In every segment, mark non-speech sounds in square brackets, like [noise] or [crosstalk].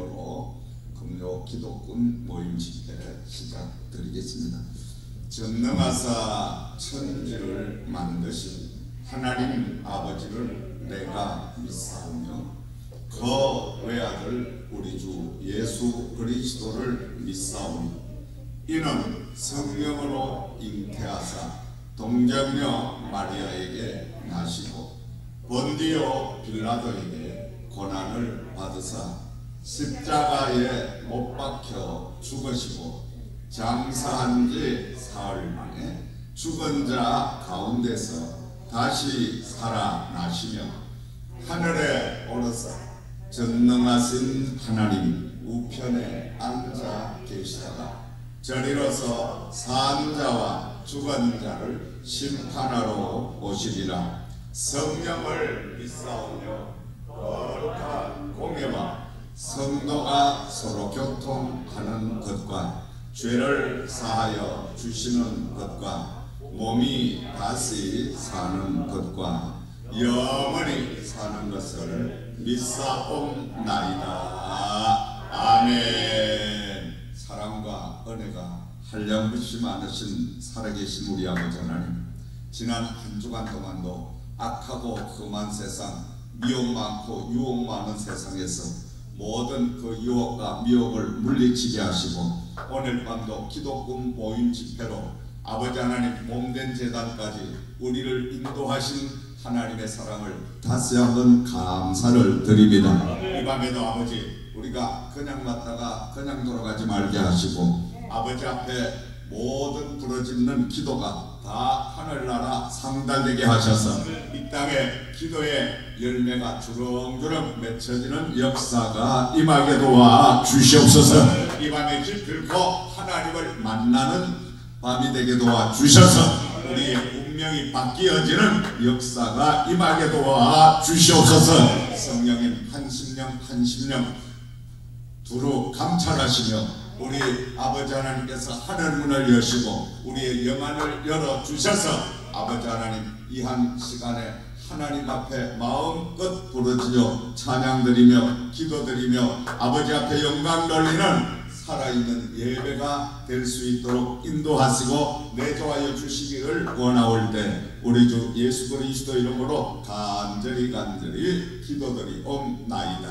이름으로 금요 기독군 모임 집회 시작드리겠습니다. 전능하사 천지를 만드신 하나님 아버지를 내가 믿사오며 그 외아들 우리 주 예수 그리스도를 믿사오니 이는 성령으로 잉태하사 동정녀 마리아에게 나시고 본디오 빌라도에게 고난을 받으사 십자가에 못 박혀 죽으시고 장사한 지 사흘 만에 죽은 자 가운데서 다시 살아나시며 하늘에 오르사 전능하신 하나님 우편에 앉아 계시다가 저리로서 산 자와 죽은 자를 심판하러 오시리라. 성령을 믿사오며 거룩한 공예와 성도가 서로 교통하는 것과 죄를 사하여 주시는 것과 몸이 다시 사는 것과 영원히 사는 것을 믿사옵나이다. 아멘. 사랑과 은혜가 한량없이 많으신 살아계신 우리 아버지 하나님 지난 한 주간 동안도 악하고 험한 세상 미혹 많고 유혹 많은 세상에서 모든 그 유혹과 미혹을 물리치게 하시고 오늘 밤도 기독군 모임 집회로 아버지 하나님 몸된 재단까지 우리를 인도하신 하나님의 사랑을 다시 한번 감사를 드립니다. 이 밤에도 아버지 우리가 그냥 왔다가 그냥 돌아가지 말게 하시고 아버지 앞에 모든 부러지는 기도가 다 하늘나라 상달되게 하셔서 이 땅에 기도의 열매가 주렁주렁 맺혀지는 역사가 임하게 도와 주시옵소서. 이 밤에 기필코 하나님을 만나는 밤이 되게 도와 주셔서 우리의 운명이 바뀌어지는 역사가 임하게 도와 주시옵소서. 성령님 한 심령 한 심령 두루 감찰하시며 우리 아버지 하나님께서 하늘 문을 여시고 우리의 영안을 열어 주셔서 아버지 하나님 이 한 시간에 하나님 앞에 마음껏 부르짖어 찬양드리며 기도드리며 아버지 앞에 영광 돌리는 살아있는 예배가 될 수 있도록 인도하시고 내조하여 주시기를 원하올 때 우리 주 예수 그리스도 이름으로 간절히 간절히 기도드리옵나이다.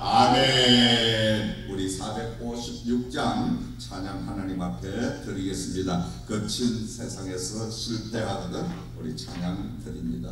아멘. 우리 456장 찬양 하나님 앞에 드리겠습니다. 거친 세상에서 실패하거든 우리 찬양 드립니다.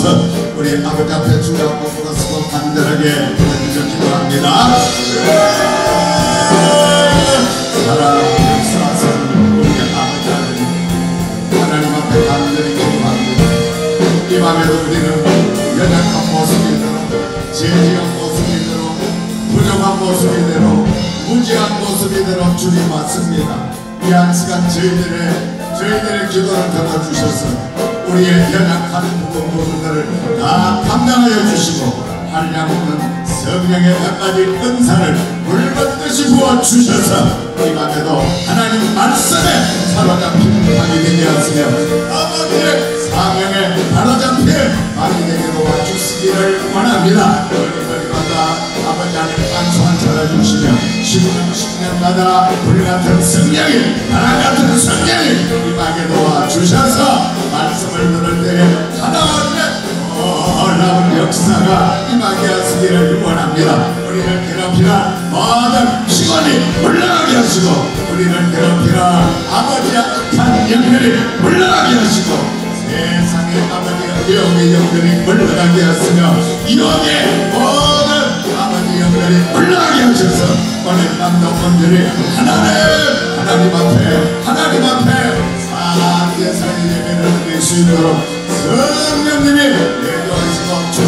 casa 감당하여 주시고 한량없는 성령의 몇 가지 은사를 물건듯이 부어주셔서 이 밤에도 하나님 말씀에 사로잡힌 밤이 되게 하시며 아버지의 사명에 바로잡힌 밤이 되게 도와주시기를 원합니다. 아버지 하나님 안수한 찾아주시며 10년 10년마다 우리 같은 성령이 하나 같은 성령이 이 밤에 도와주셔서 말씀을 들을 때에 하나님의 놀라운 역사가 임하게 하시기를 원합니다. 우리를 괴롭히는 모든 시간이 물러나게 하시고 우리를 괴롭히는 아버지의 악한 영들이 물러나게 하시고 세상의 아버지의 영의 영들이 물러나게 하시며 이혼의 모든 아버지 영들이 물러나게 하셔서 오늘 남동원들이 하나님 하나님 앞에 하나님 앞에 사랑의 사리 예배를 드릴 수 있도록 Ölümlü bir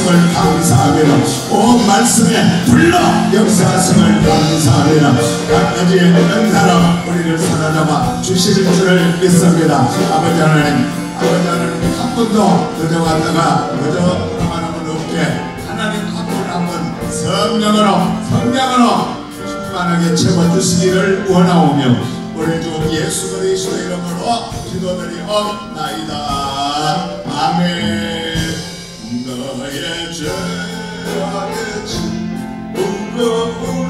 심을 감사합니다. 오 말씀에 불러 역사하심을 감사합니다. 한 가지의 은사로 우리를 사로잡아 주실 줄을 믿습니다. 아버지 하나님 아버지 하나님 한 번도 늦어갔다가 늦어 하나님은 없게 하나님 앞을 한번 성령으로 성령으로 충만하게 채워주시기를 원하오며 우리 주 예수 그리스도 이름으로 기도드리옵나이다. 아멘 너의 죄와 끝이 무거울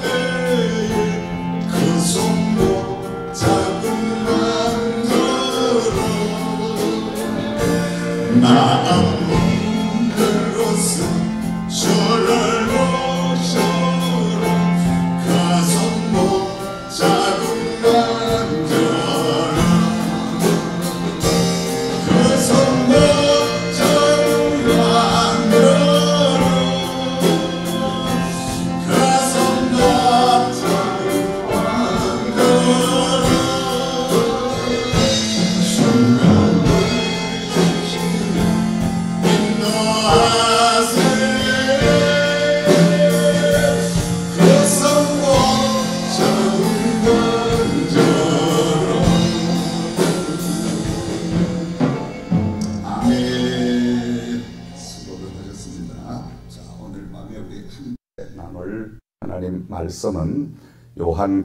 때에 그 손도 작은 만들어 마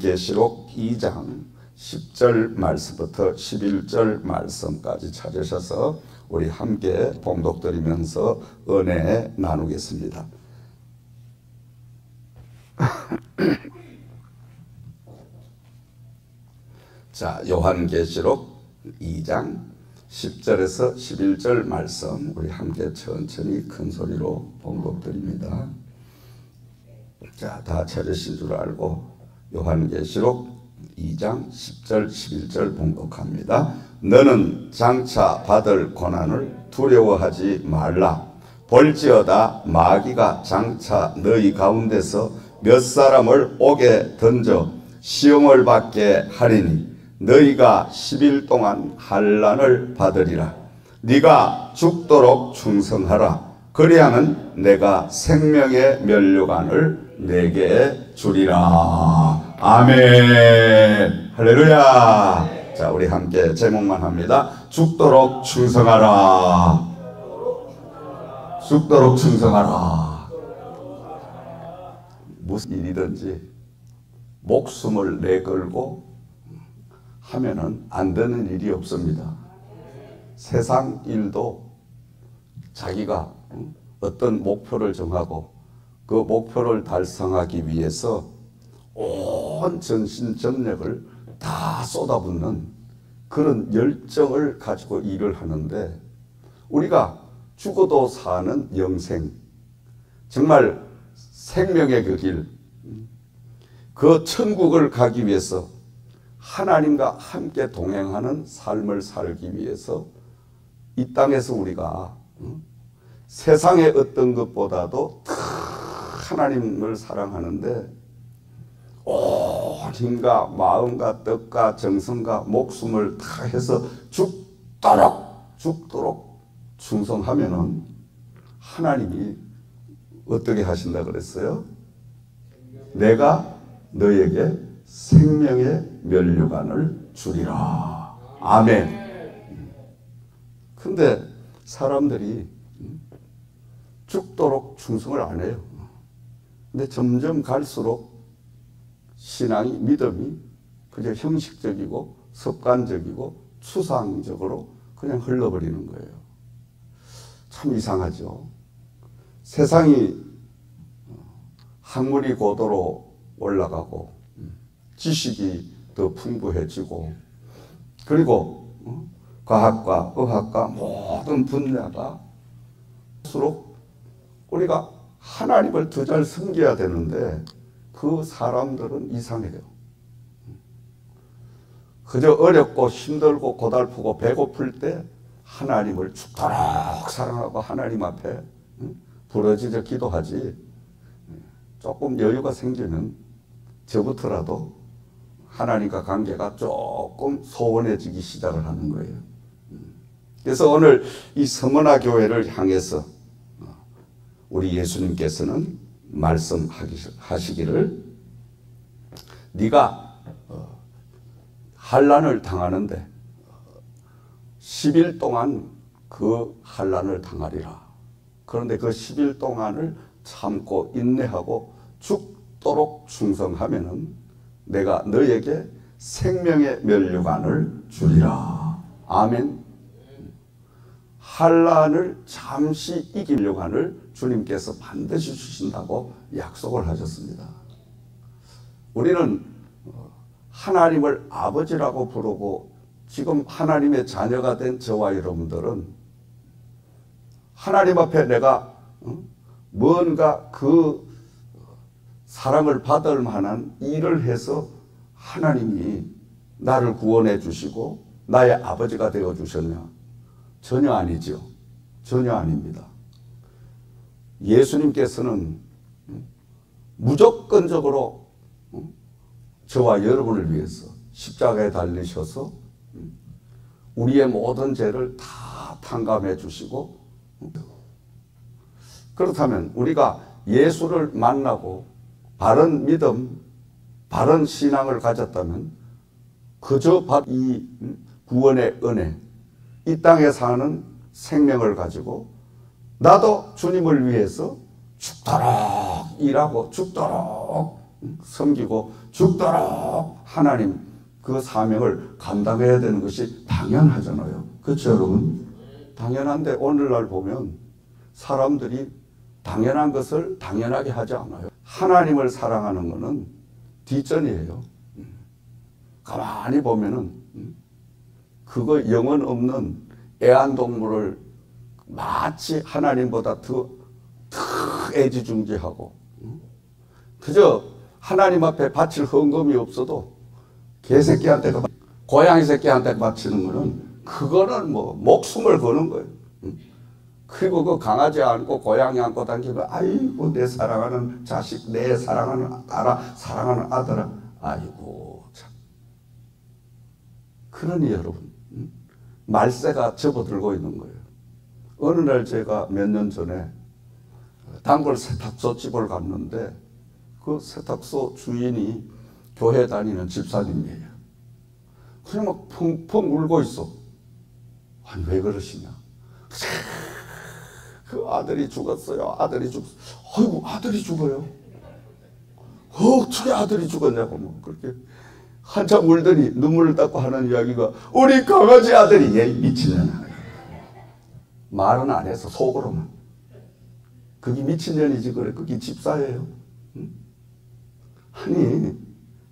요한계시록 2장 10절 말씀부터 11절 말씀까지 찾으셔서 우리 함께 봉독드리면서 은혜 나누겠습니다. [laughs] 자, 요한계시록 2장 10절에서 11절 말씀 우리 함께 천천히 큰 소리로 봉독드립니다. 자, 다 찾으신 줄 알고 요한계시록 2장 10절 11절 봉독합니다. 너는 장차 받을 고난을 두려워하지 말라. 볼지어다 마귀가 장차 너희 가운데서 몇 사람을 옥에 던져 시험을 받게 하리니 너희가 10일 동안 환란을 받으리라. 네가 죽도록 충성하라. 그리하면 내가 생명의 면류관을 내게 주리라. 아멘. 할렐루야. 자, 우리 함께 제목만 합니다. 죽도록 충성하라. 죽도록 충성하라. 무슨 일이든지 목숨을 내걸고 하면은 안 되는 일이 없습니다. 세상 일도 자기가 어떤 목표를 정하고 그 목표를 달성하기 위해서 온 전신 전력을 다 쏟아붓는 그런 열정을 가지고 일을 하는데 우리가 죽어도 사는 영생 정말 생명의 그 길, 그 천국을 가기 위해서 하나님과 함께 동행하는 삶을 살기 위해서 이 땅에서 우리가 세상의 어떤 것보다도 더 하나님을 사랑하는데 온 힘과 마음과 뜻과 정성과 목숨을 다 해서 죽도록 죽도록 충성하면은 하나님이 어떻게 하신다 그랬어요? 내가 너에게 생명의 면류관을 주리라. 아멘. 근데 사람들이 죽도록 충성을 안 해요. 근데 점점 갈수록 신앙이 믿음이 그저 형식적이고 습관적이고 추상적으로 그냥 흘러버리는 거예요. 참 이상하죠. 세상이 학문이 고도로 올라가고 지식이 더 풍부해지고 그리고 과학과 의학과 모든 분야가 수록 우리가 하나님을 더 잘 섬겨야 되는데 그 사람들은 이상해요. 그저 어렵고 힘들고 고달프고 배고플 때 하나님을 죽도록 사랑하고 하나님 앞에 부러지려 기도하지 조금 여유가 생기면 저부터라도 하나님과 관계가 조금 소원해지기 시작을 하는 거예요. 그래서 오늘 이 서머나 교회를 향해서 우리 예수님께서는 말씀하시기를 네가 어, 한란을 당하는데 10일 동안 그 한란을 당하리라. 그런데 그 10일 동안을 참고 인내하고 죽도록 충성하면은 내가 너에게 생명의 면류관을 주리라. 아멘. 한란을 잠시 이기려고 하는 주님께서 반드시 주신다고 약속을 하셨습니다. 우리는 어, 하나님을 아버지라고 부르고 지금 하나님의 자녀가 된 저와 여러분들은 하나님 앞에 내가 어, 뭔가 그 사랑을 받을 만한 일을 해서 하나님이 나를 구원해 주시고 나의 아버지가 되어 주셨냐? 전혀 아니죠. 전혀 아닙니다. 예수님께서는 무조건적으로 저와 여러분을 위해서 십자가에 달리셔서 우리의 모든 죄를 다 탕감해 주시고 그렇다면 우리가 예수를 만나고 바른 믿음, 바른 신앙을 가졌다면 그저 이 구원의 은혜, 이 땅에 사는 생명을 가지고 나도 주님을 위해서 죽도록 일하고 죽도록 섬기고 죽도록 하나님 그 사명을 감당해야 되는 것이 당연하잖아요. 그렇죠 여러분? 당연한데 오늘날 보면 사람들이 당연한 것을 당연하게 하지 않아요. 하나님을 사랑하는 것은 뒷전이에요. 가만히 보면은 그거 영혼 없는 애완동물을 마치 하나님보다 더, 더 애지중지하고 그저 하나님 앞에 바칠 헌금이 없어도 개새끼한테 고양이 새끼한테 바치는 거는 그거는 뭐 목숨을 거는 거예요. 그리고 그 강아지 안고 고양이 안고 당기면 아이고 내 사랑하는 자식 내 사랑하는 딸아 사랑하는 아들아. 아이고 참. 그러니 여러분 말세가 접어들고 있는 거예요. 어느 날 제가 몇 년 전에 단골 세탁소 집을 갔는데 그 세탁소 주인이 교회 다니는 집사님이에요. 그냥 막 펑펑 울고 있어. 아니 왜 그러시냐? 그 아들이 죽었어요. 아들이 죽. 아이고 아들이 죽어요. 어떻게 아들이 죽었냐고 뭐 그렇게 한참 울더니 눈물을 닦고 하는 이야기가 우리 강아지 아들이 얘 미친년아. 말은 안 해서 속으로만. 그게 미친년이지 그래. 그게 집사예요. 응? 아니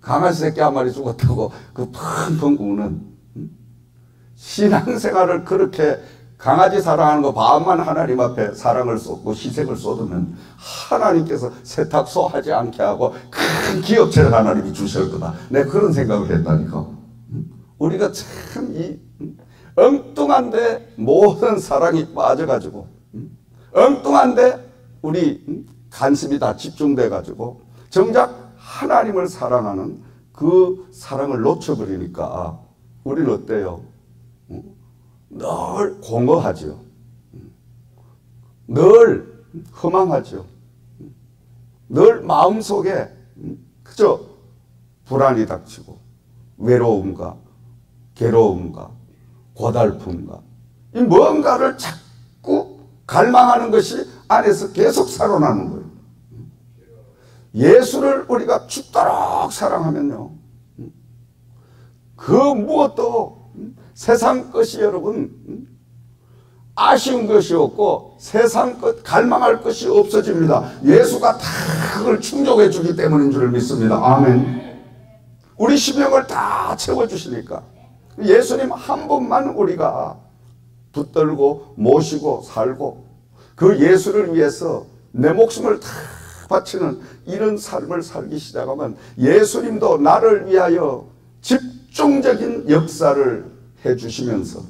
강아지 새끼 한 마리 죽었다고 그 펑펑 우는 응? 신앙생활을 그렇게 강아지 사랑하는 거 반만 하나님 앞에 사랑을 쏟고 희생을 쏟으면 하나님께서 세탁소 하지 않게 하고 큰 기업체를 하나님이 주실 거다. 내 그런 생각을 했다니까. 우리가 참 이 엉뚱한데 모든 사랑이 빠져가지고 엉뚱한데 우리 관심이 다 집중돼 가지고 정작 하나님을 사랑하는 그 사랑을 놓쳐버리니까 우리는 어때요? 늘 공허하죠. 늘 허망하죠. 늘 마음속에 그저 불안이 닥치고 외로움과 괴로움과 고달픔과 이 뭔가를 자꾸 갈망하는 것이 안에서 계속 살아나는 거예요. 예수를 우리가 죽도록 사랑하면요. 그 무엇도 세상 것이 여러분 아쉬운 것이 없고 세상 것 갈망할 것이 없어집니다. 예수가 다 그걸 충족해 주기 때문인 줄 믿습니다. 아멘. 우리 심령을 다 채워 주시니까 예수님 한 분만 우리가 붙들고 모시고 살고 그 예수를 위해서 내 목숨을 다 바치는 이런 삶을 살기 시작하면 예수님도 나를 위하여 집중적인 역사를 해 주시면서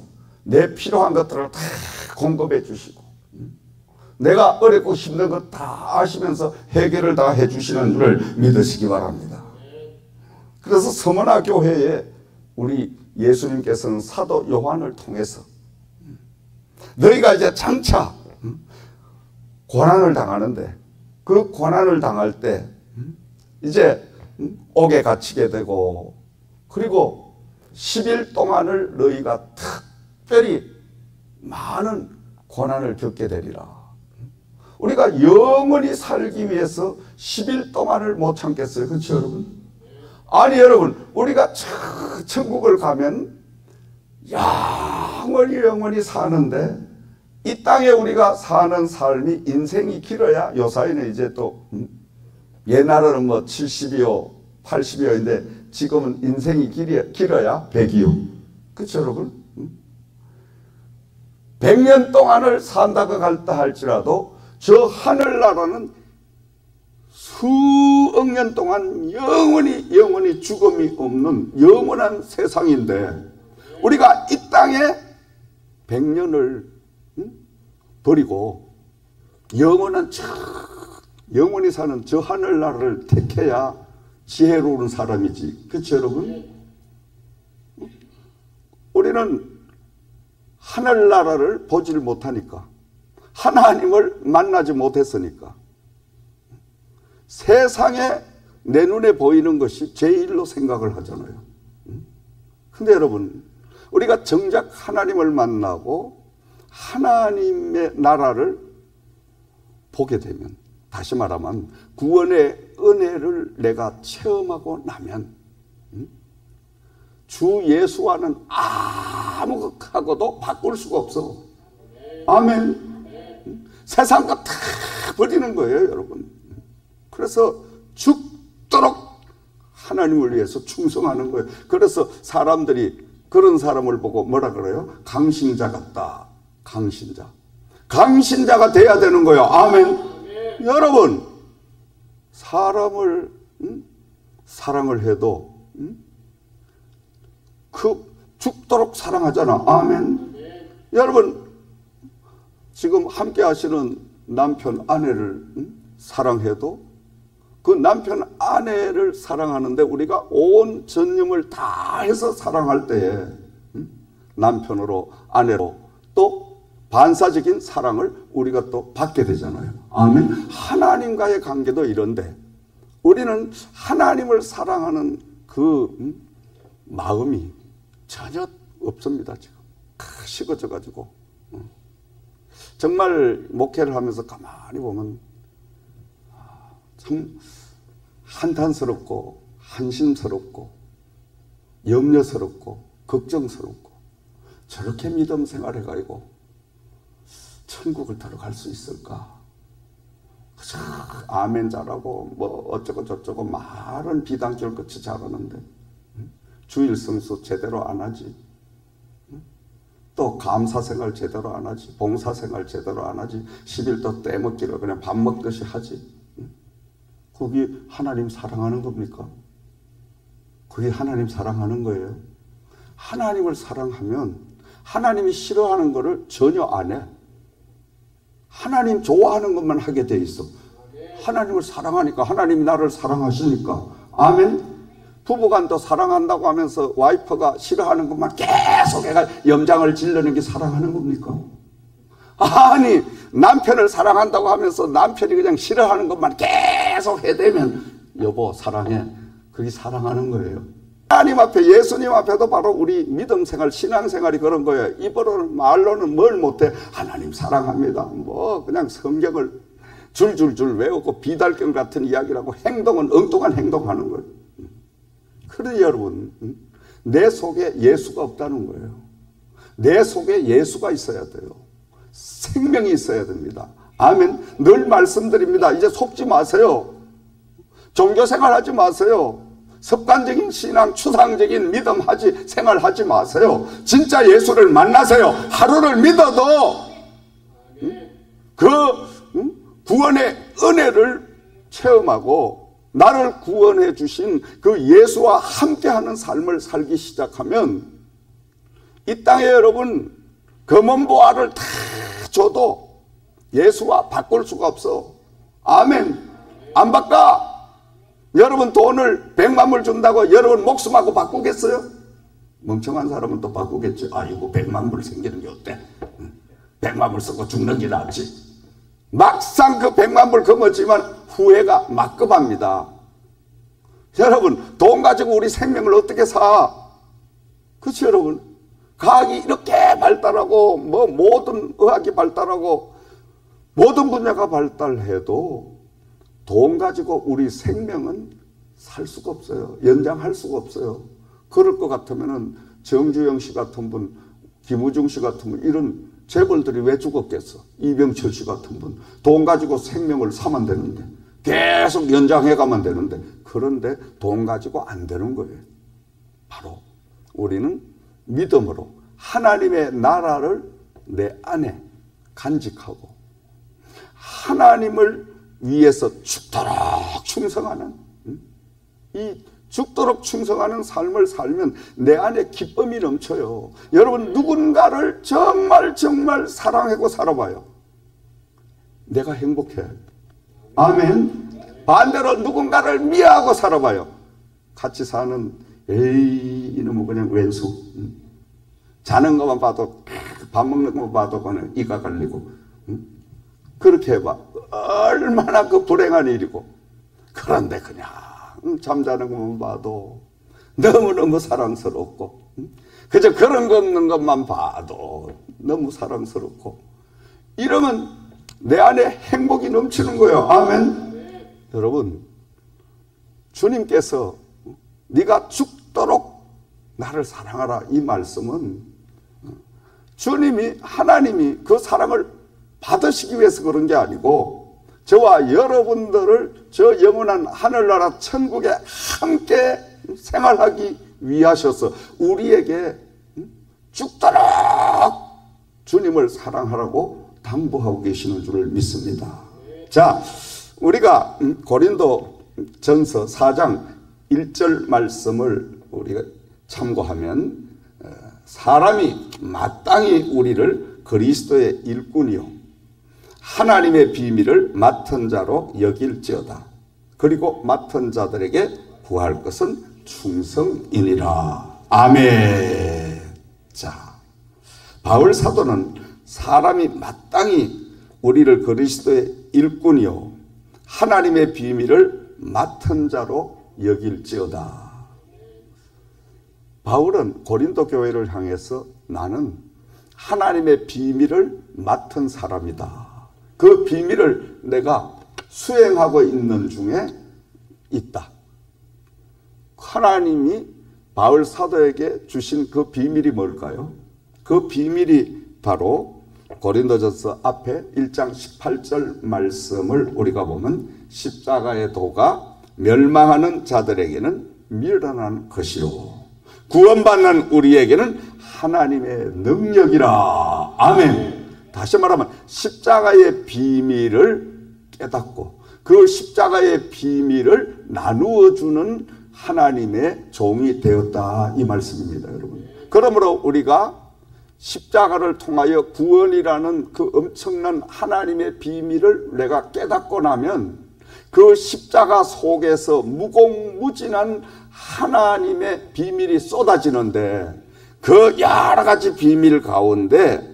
내 필요한 것들을 다 공급해 주시고 내가 어렵고 힘든 것 다 아시면서 해결을 다 해 주시는 줄을 믿으시기 바랍니다. 그래서 서머나 교회에 우리 예수님께서는 사도 요한을 통해서 너희가 이제 장차 고난을 당하는데 그 고난을 당할 때 이제 옥에 갇히게 되고 그리고 10일 동안을 너희가 특별히 많은 고난을 겪게 되리라. 우리가 영원히 살기 위해서 10일 동안을 못 참겠어요. 그렇죠, 여러분? 아니, 여러분, 우리가 천국을 가면 영원히 영원히 사는데 이 땅에 우리가 사는 삶이 인생이 길어야 요사이는 이제 또 음? 옛날에는 뭐 70이요 80이요인데 지금은 인생이 길어야 100이요 그렇죠 여러분 100년 음? 동안을 산다고 할다 할지라도 저 하늘나라는 수억 년 동안 영원히 영원히 죽음이 없는 영원한 세상인데 우리가 이 땅에 100년을 버리고 영원한 저 영원히 사는 저 하늘나라를 택해야 지혜로운 사람이지. 그렇죠 여러분? 우리는 하늘나라를 보지를 못하니까 하나님을 만나지 못했으니까 세상에 내 눈에 보이는 것이 제일로 생각을 하잖아요. 근데 여러분 우리가 정작 하나님을 만나고 하나님의 나라를 보게 되면 다시 말하면 구원의 은혜를 내가 체험하고 나면 주 예수와는 아무하고도 바꿀 수가 없어. 아멘. 세상 과 다 버리는 거예요, 여러분. 그래서 죽도록 하나님을 위해서 충성하는 거예요. 그래서 사람들이 그런 사람을 보고 뭐라 그래요? 강신자 같다. 강신자. 강신자가 돼야 되는 거예요. 아멘. 아멘. 여러분, 사람을 음? 사랑을 해도 음? 그 죽도록 사랑하잖아. 아멘. 아멘. 여러분, 지금 함께 하시는 남편, 아내를 음? 사랑해도 그 남편 아내를 사랑하는데 우리가 온 전념을 다 해서 사랑할 때에 남편으로 아내로 또 반사적인 사랑을 우리가 또 받게 되잖아요. 아멘. 하나님과의 관계도 이런데 우리는 하나님을 사랑하는 그 마음이 전혀 없습니다. 지금 식어져 가지고 정말 목회를 하면서 가만히 보면 참 한탄스럽고 한심스럽고 염려스럽고 걱정스럽고 저렇게 믿음 생활해가지고 천국을 들어갈 수 있을까? 아멘 잘하고 뭐 어쩌고 저쩌고 말은 비단결 끝이 잘하는데 주일 성수 제대로 안 하지. 또 감사 생활 제대로 안 하지. 봉사 생활 제대로 안 하지. 10일도 떼먹기를 그냥 밥 먹듯이 하지 거기 하나님 사랑하는 겁니까? 그게 하나님 사랑하는 거예요. 하나님을 사랑하면 하나님이 싫어하는 것을 전혀 안 해. 하나님 좋아하는 것만 하게 돼 있어. 하나님을 사랑하니까 하나님이 나를 사랑하시니까 아멘. 부부간도 사랑한다고 하면서 와이프가 싫어하는 것만 계속 염장을 질르는 게 사랑하는 겁니까? 아니 남편을 사랑한다고 하면서 남편이 그냥 싫어하는 것만 계속 해대면 여보 사랑해. 그게 사랑하는 거예요. 하나님 앞에 예수님 앞에도 바로 우리 믿음 생활 신앙 생활이 그런 거예요. 입으로는 말로는 뭘 못해. 하나님 사랑합니다. 뭐 그냥 성경을 줄줄줄 외우고 비달경 같은 이야기라고 행동은 엉뚱한 행동하는 거예요. 그래 여러분 내 속에 예수가 없다는 거예요. 내 속에 예수가 있어야 돼요 생명이 있어야 됩니다. 아멘. 늘 말씀드립니다. 이제 속지 마세요. 종교 생활하지 마세요. 습관적인 신앙, 추상적인 믿음 하지, 생활하지 마세요. 진짜 예수를 만나세요. 하루를 믿어도 그 구원의 은혜를 체험하고 나를 구원해 주신 그 예수와 함께하는 삶을 살기 시작하면 이 땅에 여러분 검은 보화를 다 줘도 예수와 바꿀 수가 없어. 아멘. 안 바꿔. 여러분 돈을 백만 불 준다고 여러분 목숨하고 바꾸겠어요? 멍청한 사람은 또 바꾸겠지. 아이고 백만 불 생기는 게 어때? 백만 불 쓰고 죽는 게 낫지. 막상 그 백만 불 거머쥐면 후회가 막급합니다. 여러분, 돈 가지고 우리 생명을 어떻게 사? 그렇죠, 여러분? 과학이 이렇게 발달하고, 뭐, 모든 의학이 발달하고, 모든 분야가 발달해도 돈 가지고 우리 생명은 살 수가 없어요. 연장할 수가 없어요. 그럴 것 같으면은 정주영 씨 같은 분, 김우중 씨 같은 분, 이런 재벌들이 왜 죽었겠어? 이병철 씨 같은 분. 돈 가지고 생명을 사면 되는데. 계속 연장해 가면 되는데. 그런데 돈 가지고 안 되는 거예요. 바로 우리는 믿음으로 하나님의 나라를 내 안에 간직하고 하나님을 위해서 죽도록 충성하는 이 죽도록 충성하는 삶을 살면 내 안에 기쁨이 넘쳐요. 여러분 누군가를 정말 정말 사랑하고 살아봐요. 내가 행복해. 아멘. 반대로 누군가를 미워하고 살아봐요. 같이 사는 에이 이놈은 그냥 왼수. 자는 것만 봐도 밥 먹는 것만 봐도 그냥 이가 갈리고 그렇게 해봐. 얼마나 그 불행한 일이고. 그런데 그냥 잠자는 것만 봐도 너무너무 사랑스럽고 그저 그런 걷는 것만 봐도 너무 사랑스럽고 이러면 내 안에 행복이 넘치는 거예요. 아멘. 여러분 주님께서 네가 죽도록 나를 사랑하라 이 말씀은 주님이 하나님이 그 사랑을 받으시기 위해서 그런 게 아니고 저와 여러분들을 저 영원한 하늘나라 천국에 함께 생활하기 위하셔서 우리에게 죽도록 주님을 사랑하라고 당부하고 계시는 줄을 믿습니다. 자, 우리가 고린도 전서 4장 1절 말씀을 우리가 참고하면 어, 사람이 마땅히 우리를 그리스도의 일꾼이요 하나님의 비밀을 맡은 자로 여길지어다. 그리고 맡은 자들에게 구할 것은 충성이니라. 아멘. 자, 바울 사도는 사람이 마땅히 우리를 그리스도의 일꾼이요 하나님의 비밀을 맡은 자로 여길지어다. 바울은 고린도 교회를 향해서 나는 하나님의 비밀을 맡은 사람이다. 그 비밀을 내가 수행하고 있는 중에 있다. 하나님이 바울 사도에게 주신 그 비밀이 뭘까요? 그 비밀이 바로 고린도전서 앞에 1장 18절 말씀을 우리가 보면 십자가의 도가 멸망하는 자들에게는 미련한 것이요 구원받는 우리에게는 하나님의 능력이라. 아멘. 다시 말하면 십자가의 비밀을 깨닫고 그 십자가의 비밀을 나누어 주는 하나님의 종이 되었다. 이 말씀입니다, 여러분. 그러므로 우리가 십자가를 통하여 구원이라는 그 엄청난 하나님의 비밀을 내가 깨닫고 나면 그 십자가 속에서 무공무진한 하나님의 비밀이 쏟아지는데 그 여러 가지 비밀 가운데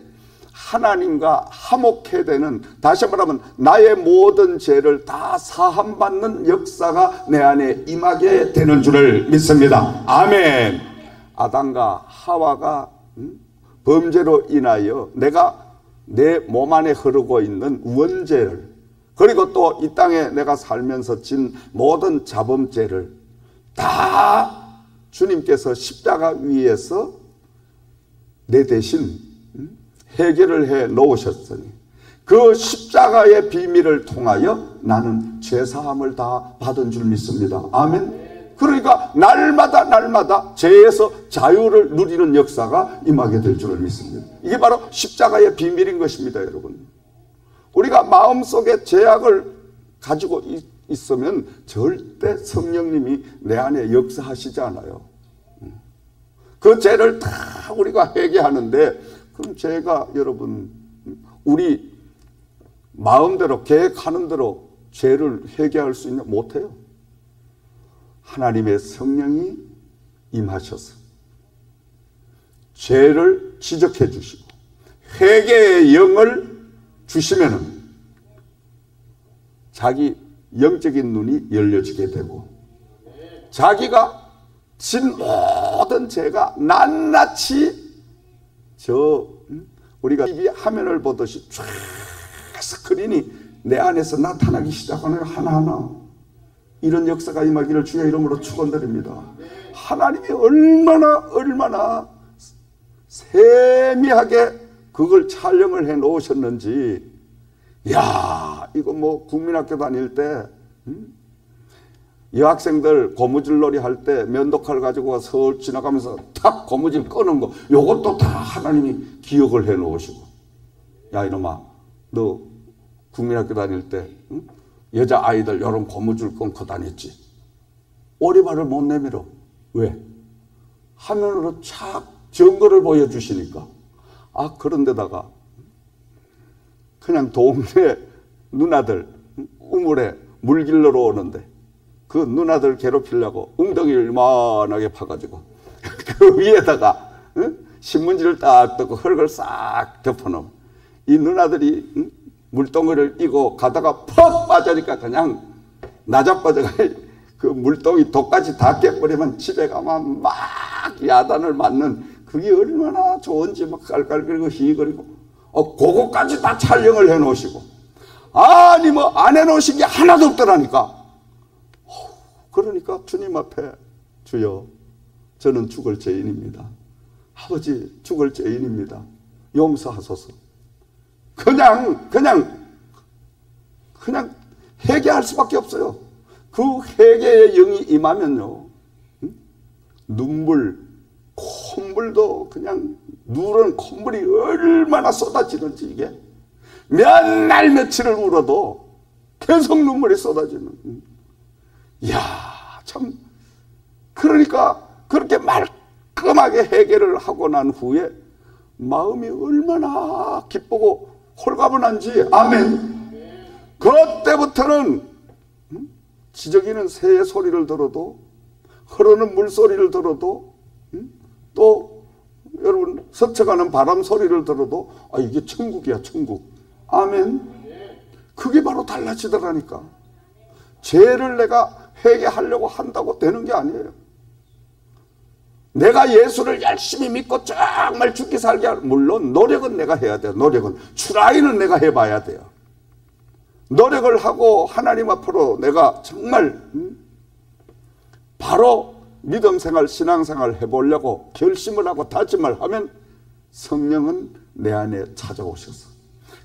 하나님과 화목해 되는 다시 말하면 나의 모든 죄를 다 사함받는 역사가 내 안에 임하게 되는 줄을 믿습니다. 아멘. 아담과 하와가 범죄로 인하여 내가 내 몸 안에 흐르고 있는 원죄를 그리고 또 이 땅에 내가 살면서 진 모든 자범죄를 다 주님께서 십자가 위에서 내 대신 해결을 해 놓으셨으니 그 십자가의 비밀을 통하여 나는 죄사함을 다 받은 줄 믿습니다. 아멘. 그러니까 날마다 날마다 죄에서 자유를 누리는 역사가 임하게 될 줄을 믿습니다. 이게 바로 십자가의 비밀인 것입니다, 여러분. 우리가 마음속에 죄악을 가지고 있으면 절대 성령님이 내 안에 역사하시지 않아요. 그 죄를 다 우리가 회개하는데 그럼 제가 여러분 우리 마음대로 계획하는 대로 죄를 회개할 수 있냐? 못해요. 하나님의 성령이 임하셔서 죄를 지적해 주시고 회개의 영을 주시면은 자기 영적인 눈이 열려지게 되고 자기가 진 모든 죄가 낱낱이 저 음, 우리가 TV 화면을 보듯이 쫙 스크린이 내 안에서 나타나기 시작하는 하나하나. 이런 역사가 임하기를 주의 이름으로 축원드립니다. 하나님이 얼마나 얼마나 세미하게 그걸 촬영을 해 놓으셨는지 야 이거 뭐 국민학교 다닐 때 음? 여학생들 고무줄놀이 할 때 면도칼 가지고 서울 지나가면서 탁 고무줄 끄는 거 요것도 다 하나님이 기억을 해 놓으시고 야 이놈아 너 국민학교 다닐 때 응? 여자 아이들 이런 고무줄 끊고 다녔지 오리발을 못 내밀어 왜? 화면으로 착 증거를 보여주시니까 아 그런데다가 그냥 동네 누나들 우물에 물 길러러 오는데 그 누나들 괴롭히려고 웅덩이를 만하게 파가지고 [laughs] 그 위에다가 응? 신문지를 딱 뜯고 흙을 싹 덮어놓으면 이 누나들이 응? 물동이를 이고 가다가 퍽 빠지니까 그냥 나자빠져가 [laughs] 그 물동이 독까지 다 깨버리면 집에 가면 막 야단을 맞는 그게 얼마나 좋은지 막 깔깔거리고 희거리고 어 그거까지 다 촬영을 해 놓으시고 아니 뭐 안 해 놓으신 게 하나도 없더라니까 그러니까 주님 앞에 주여 저는 죽을 죄인입니다. 아버지 죽을 죄인입니다. 용서하소서. 그냥 그냥 그냥 회개할 수밖에 없어요. 그 회개의 영이 임하면요. 눈물, 콧물도 그냥 누런 콧물이 얼마나 쏟아지는지 이게 몇 날 며칠을 울어도 계속 눈물이 쏟아지는 이야, 참. 그러니까 그렇게 말끔하게 해결을 하고 난 후에 마음이 얼마나 기쁘고 홀가분한지, 아멘. 그때부터는 지저귀는 새의 소리를 들어도 흐르는 물소리를 들어도 또 여러분 스쳐가는 바람 소리를 들어도 아 이게 천국이야 천국 아멘 그게 바로 달라지더라니까 죄를 내가 회개하려고 한다고 되는 게 아니에요. 내가 예수를 열심히 믿고 정말 죽기 살게 할, 물론 노력은 내가 해야 돼요. 노력은. 추라이는 내가 해봐야 돼요. 노력을 하고 하나님 앞으로 내가 정말 음, 바로 믿음 생활, 신앙 생활 해보려고 결심을 하고 다짐을 하면 성령은 내 안에 찾아오셔서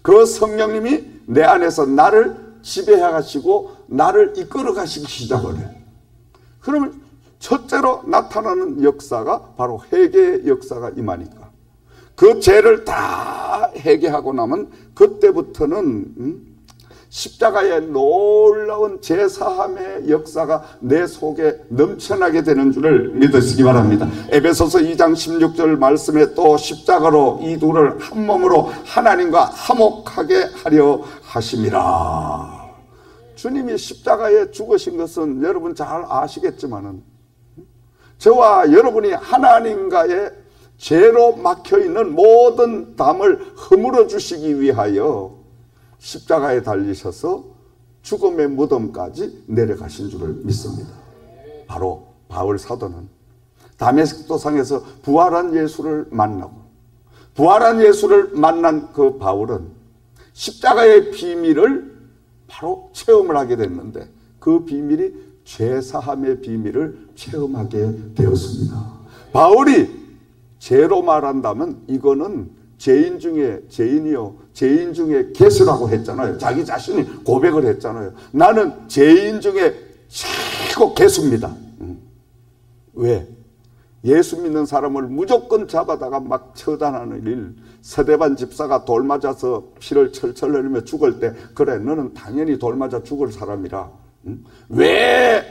그 성령님이 내 안에서 나를 지배해 가시고 나를 이끌어 가시기 시작을 해. 그러면 첫째로 나타나는 역사가 바로 회개의 역사가 임하니까. 그 죄를 다 회개하고 나면 그때부터는 음, 십자가의 놀라운 제사함의 역사가 내 속에 넘쳐나게 되는 줄을 믿으시기 바랍니다. 에베소서 2장 16절 말씀에 또 십자가로 이 둘을 한 몸으로 하나님과 화목하게 하려 하심이라. 주님이 십자가에 죽으신 것은 여러분 잘 아시겠지만은 저와 여러분이 하나님과의 죄로 막혀 있는 모든 담을 허물어 주시기 위하여 십자가에 달리셔서 죽음의 무덤까지 내려가신 줄을 믿습니다. 바로 바울 사도는 다메섹 도상에서 부활한 예수를 만나고 부활한 예수를 만난 그 바울은 십자가의 비밀을 바로 체험을 하게 됐는데 그 비밀이 죄사함의 비밀을 체험하게 되었습니다. 바울이 죄로 말한다면 이거는 죄인 중에 죄인이요 죄인 중에 개수라고 했잖아요. 자기 자신이 고백을 했잖아요. 나는 죄인 중에 최고 개수입니다. 왜? 예수 믿는 사람을 무조건 잡아다가 막 처단하는 일. 서대반 집사가 돌 맞아서 피를 철철 흘리며 죽을 때 그래 너는 당연히 돌 맞아 죽을 사람이라. 왜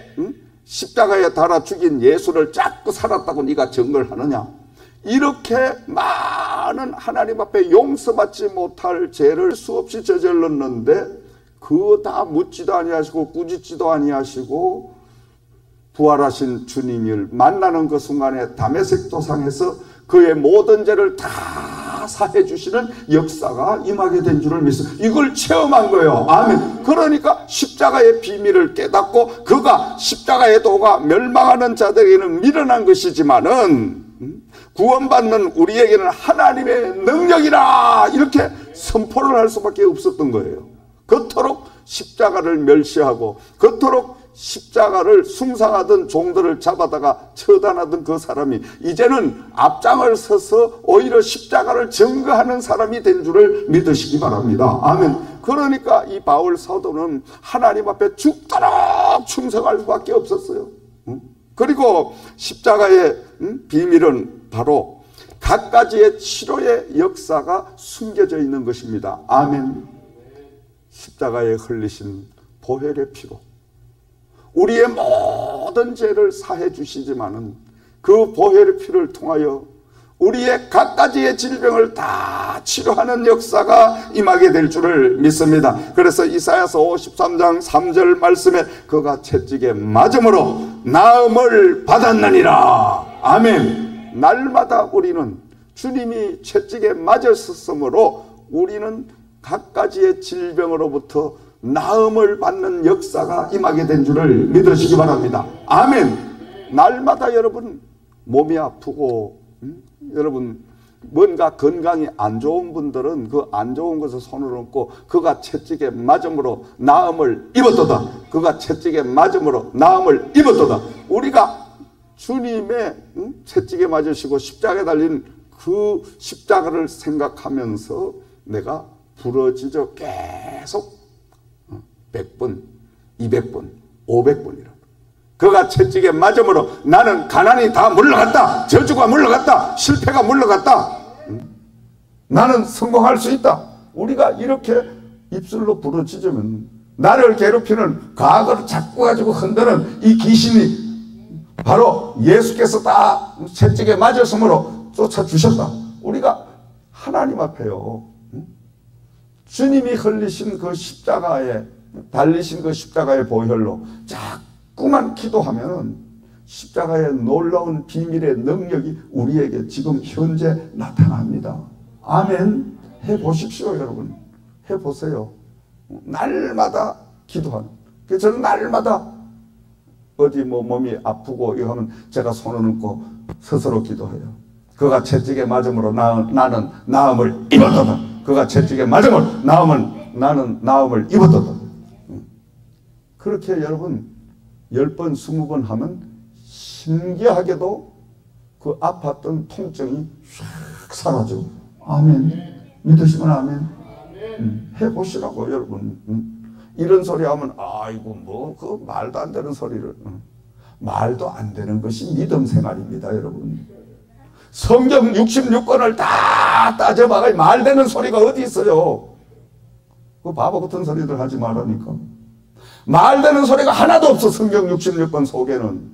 십자가에 달아 죽인 예수를 자꾸 살았다고 네가 증거를 하느냐? 이렇게 많은 하나님 앞에 용서받지 못할 죄를 수없이 저질렀는데 그거 다 묻지도 아니하시고 꾸짖지도 아니하시고 부활하신 주님을 만나는 그 순간에 담에색 도상에서 그의 모든 죄를 다 사해 주시는 역사가 임하게 된 줄을 믿어 이걸 체험한 거예요. 아멘. 그러니까 십자가의 비밀을 깨닫고 그가 십자가의 도가 멸망하는 자들에게는 미련한 것이지만은 음, 구원받는 우리에게는 하나님의 능력이라 이렇게 선포를 할 수밖에 없었던 거예요. 그토록 십자가를 멸시하고 그토록 십자가를 숭상하던 종들을 잡아다가 처단하던 그 사람이 이제는 앞장을 서서 오히려 십자가를 증거하는 사람이 된 줄을 믿으시기 바랍니다. 아멘. 그러니까 이 바울 사도는 하나님 앞에 죽도록 충성할 수밖에 없었어요. 그리고 십자가의 비밀은 바로 각가지의 치료의 역사가 숨겨져 있는 것입니다. 아멘. 십자가에 흘리신 보혈의 피로 우리의 모든 죄를 사해 주시지만은 그 보혈의 피를 통하여 우리의 각가지의 질병을 다 치료하는 역사가 임하게 될 줄을 믿습니다. 그래서 이사야서 53장 3절 말씀에 그가 채찍에 맞음으로 나음을 받았느니라. 아멘. 날마다 우리는 주님이 채찍에 맞았었으므로 우리는 각가지의 질병으로부터 나음을 받는 역사가 임하게 된 줄을 믿으시기 바랍니다. 아멘. 날마다 여러분 몸이 아프고 음? 여러분 뭔가 건강이 안 좋은 분들은 그 안 좋은 것을 손을 얹고 그가 채찍에 맞음으로 나음을 입었도다. 그가 채찍에 맞음으로 나음을 입었도다. 우리가 주님의 음? 채찍에 맞으시고 십자가에 달린 그 십자가를 생각하면서 내가 부러지죠. 계속 100번, 200번, 500번이라고. 그가 채찍에 맞음으로 나는 가난이 다 물러갔다. 저주가 물러갔다. 실패가 물러갔다. 나는 성공할 수 있다. 우리가 이렇게 입술로 부러지면 나를 괴롭히는 과거를 자꾸 가지고 흔드는 이 귀신이 바로 예수께서 다 채찍에 맞았으므로 쫓아주셨다. 우리가 하나님 앞에요. 주님이 흘리신 그 십자가에 달리신 그 십자가의 보혈로 자꾸만 기도하면 십자가의 놀라운 비밀의 능력이 우리에게 지금 현재 나타납니다. 아멘. 해 보십시오, 여러분. 해 보세요. 날마다 기도하는. 저는 날마다 어디 뭐 몸이 아프고 이거 하면 제가 손을 얹고 스스로 기도해요. 그가 채찍에 맞음으로 나, 나는 나음을 입었다. 그가 채찍에 맞음으로 나음을, 나는 나음을 입었다. 그렇게 여러분 열 번, 스무 번 하면 신기하게도 그 아팠던 통증이 싹 사라져. 아멘. 믿으시면 아멘. 음, 해보시라고 여러분. 음. 이런 소리 하면 아이고 뭐 그 말도 안 되는 소리를. 음. 말도 안 되는 것이 믿음 생활입니다 여러분. 성경 66권을 다 따져봐가 말 되는 소리가 어디 있어요. 그 바보 같은 소리들 하지 말라니까. 말 되는 소리가 하나도 없어 성경 66권 속에는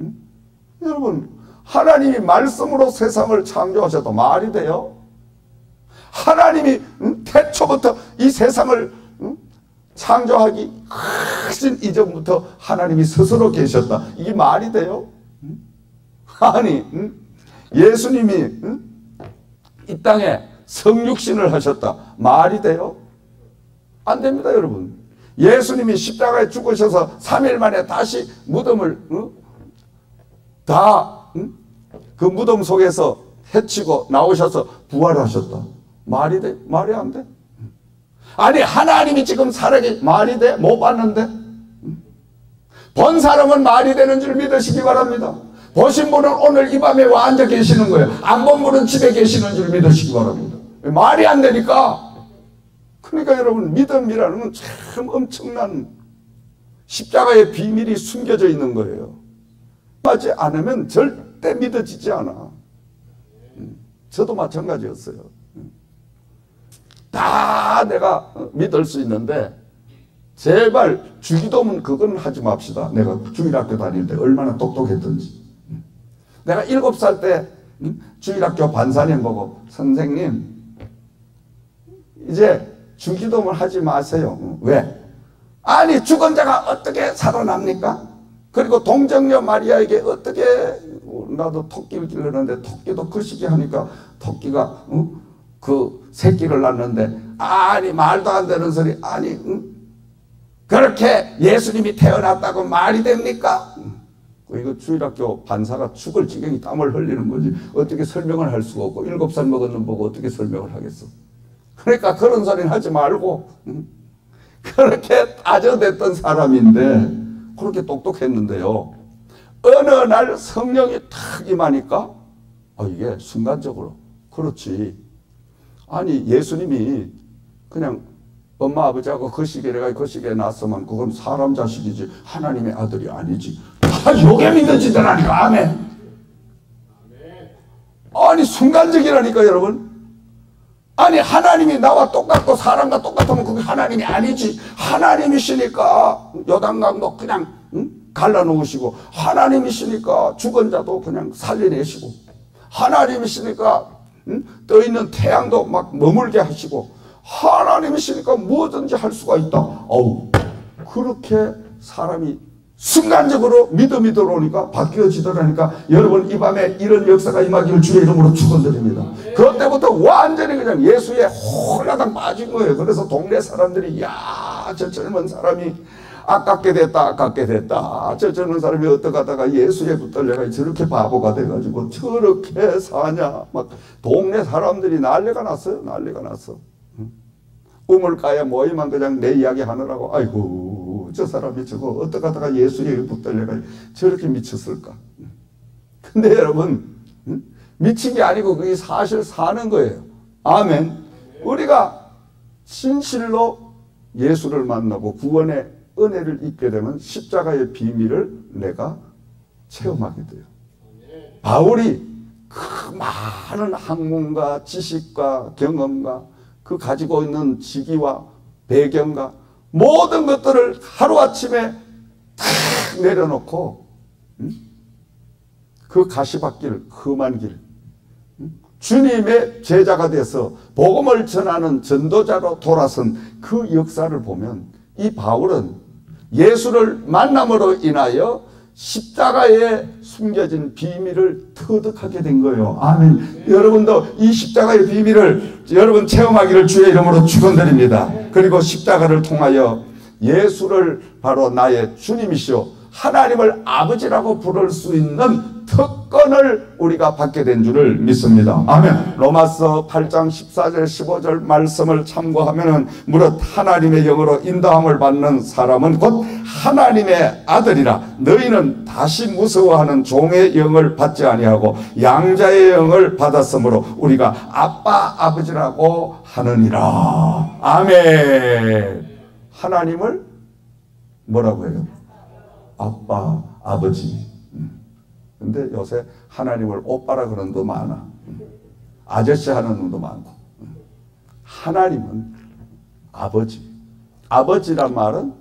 응? 여러분 하나님이 말씀으로 세상을 창조하셔도 말이 돼요? 하나님이 응? 태초부터 이 세상을 응? 창조하기 훨씬 이전부터 하나님이 스스로 계셨다 이게 말이 돼요? 아니 예수님이 이 땅에 성육신을 하셨다 말이 돼요? 안 됩니다 여러분 예수님이 십자가에 죽으셔서 3일 만에 다시 무덤을 어? 다그 응? 무덤 속에서 해치고 나오셔서 부활하셨다. 말이 돼? 말이 안 돼? 아니 하나님이 지금 살아계 말이 돼? 못 봤는데? 본 사람은 말이 되는 줄 믿으시기 바랍니다. 보신 분은 오늘 이 밤에 와 앉아 계시는 거예요. 안 본 분은 집에 계시는 줄 믿으시기 바랍니다. 말이 안 되니까 그러니까 여러분 믿음이라는 건 참 엄청난 십자가의 비밀이 숨겨져 있는 거예요. 하지 않으면 절대 믿어지지 않아. 음, 저도 마찬가지였어요. 음. 다 내가 믿을 수 있는데 제발 주기도문 그건 하지 맙시다. 내가 주일학교 다닐 때 얼마나 똑똑했던지. 음. 내가 일곱 살 때 주일학교 반사님 보고 선생님 이제 주기도문 하지 마세요. 왜? 아니 죽은 자가 어떻게 살아납니까? 그리고 동정녀 마리아에게 어떻게 나도 토끼를 길르는데 토끼도 거시기 하니까 토끼가 어? 그 새끼를 낳는데 아니 말도 안 되는 소리 아니 응? 그렇게 예수님이 태어났다고 말이 됩니까? 그 이거 주일학교 반사가 죽을 지경이 땀을 흘리는 거지 어떻게 설명을 할 수가 없고 일곱 살놈 보고 어떻게 설명을 하겠어 그러니까 그런 소리는 하지 말고 응? 그렇게 따져댔던 사람인데 그렇게 똑똑했는데요 어느 날 성령이 탁 임하니까 어, 이게 순간적으로 그렇지 아니 예수님이 그냥 엄마 아버지하고 그 시기에 내가 그 시기에 낳았으면 그건 사람 자식이지 하나님의 아들이 아니지. 다 요게 믿어지더라니까 아멘. 아니 순간적이라니까 여러분. 아니 하나님이 나와 똑같고 사람과 똑같으면 그게 하나님이 아니지. 하나님이시니까 요단강도 그냥 응? 갈라놓으시고 하나님이시니까 죽은 자도 그냥 살려내시고 하나님이시니까 응? 떠 있는 태양도 막 머물게 하시고 하나님이시니까 무엇든지 할 수가 있다. 어우 그렇게 사람이 순간적으로 믿음이 들어오니까 바뀌어지더라니까 여러분 이 밤에 이런 역사가 임하기를 주의 이름으로 축원드립니다. 그때부터 완전히 그냥 예수에 홀라당 빠진 거예요. 그래서 동네 사람들이 야 저 젊은 사람이 아깝게 됐다 아깝게 됐다. 저 젊은 사람이 어떡하다가 예수에 붙들려가 저렇게 바보가 돼가지고 저렇게 사냐. 막 동네 사람들이 난리가 났어요 난리가 났어. 우물가에 모이만 그냥 내 이야기 하느라고 아이고 저 사람이 저거 어떡하다가 예수에 붙들려가 저렇게 미쳤을까? 근데 여러분 미친 게 아니고 그게 사실 사는 거예요. 아멘. 우리가 진실로 예수를 만나고 구원의 은혜를 입게 되면 십자가의 비밀을 내가 체험하게 돼요. 바울이 그 많은 학문과 지식과 경험과 그 가지고 있는 직위와 배경과 모든 것들을 하루아침에 탁 내려놓고 그 가시밭길 험한 길 주님의 제자가 돼서 복음을 전하는 전도자로 돌아선 그 역사를 보면 이 바울은 예수를 만남으로 인하여 십자가에 숨겨진 비밀을 터득하게 된 거예요. 아멘. 여러분도 이 십자가의 비밀을 여러분 체험하기를 주의 이름으로 축원드립니다. 그리고 십자가를 통하여 예수를 바로 나의 주님이시오 하나님을 아버지라고 부를 수 있는 특권을 우리가 받게 된 줄을 믿습니다. 아멘. 로마서 8장 14절 15절 말씀을 참고하면은 무릇 하나님의 영으로 인도함을 받는 사람은 곧 하나님의 아들이라 너희는 다시 무서워하는 종의 영을 받지 아니하고 양자의 영을 받았으므로 우리가 아빠 아버지라고 하느니라. 아멘. 하나님을 뭐라고 해요? 아빠, 아버지. 근데 요새 하나님을 오빠라 그러는 도 많아. 아저씨 하는 놈도 많고. 하나님은 아버지. 아버지란 말은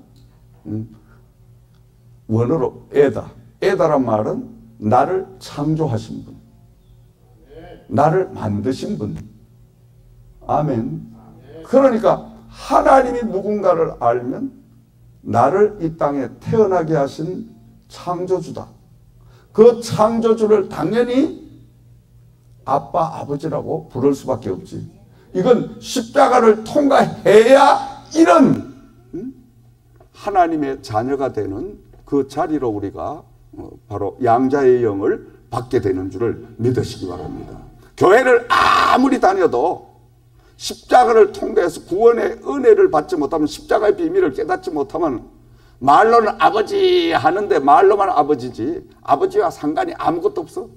원어로 에다. 에다란 말은 나를 창조하신 분. 나를 만드신 분. 아멘. 그러니까 하나님이 누군가를 알면 나를 이 땅에 태어나게 하신 창조주다. 그 창조주를 당연히 아빠, 아버지라고 부를 수밖에 없지. 이건 십자가를 통과해야 이런 하나님의 자녀가 되는 그 자리로 우리가 어, 바로 양자의 영을 받게 되는 줄을 믿으시기 바랍니다. 교회를 아무리 다녀도 십자가를 통해서 구원의 은혜를 받지 못하면 십자가의 비밀을 깨닫지 못하면 말로는 아버지 하는데 말로만 아버지지 아버지와 상관이 아무것도 없어.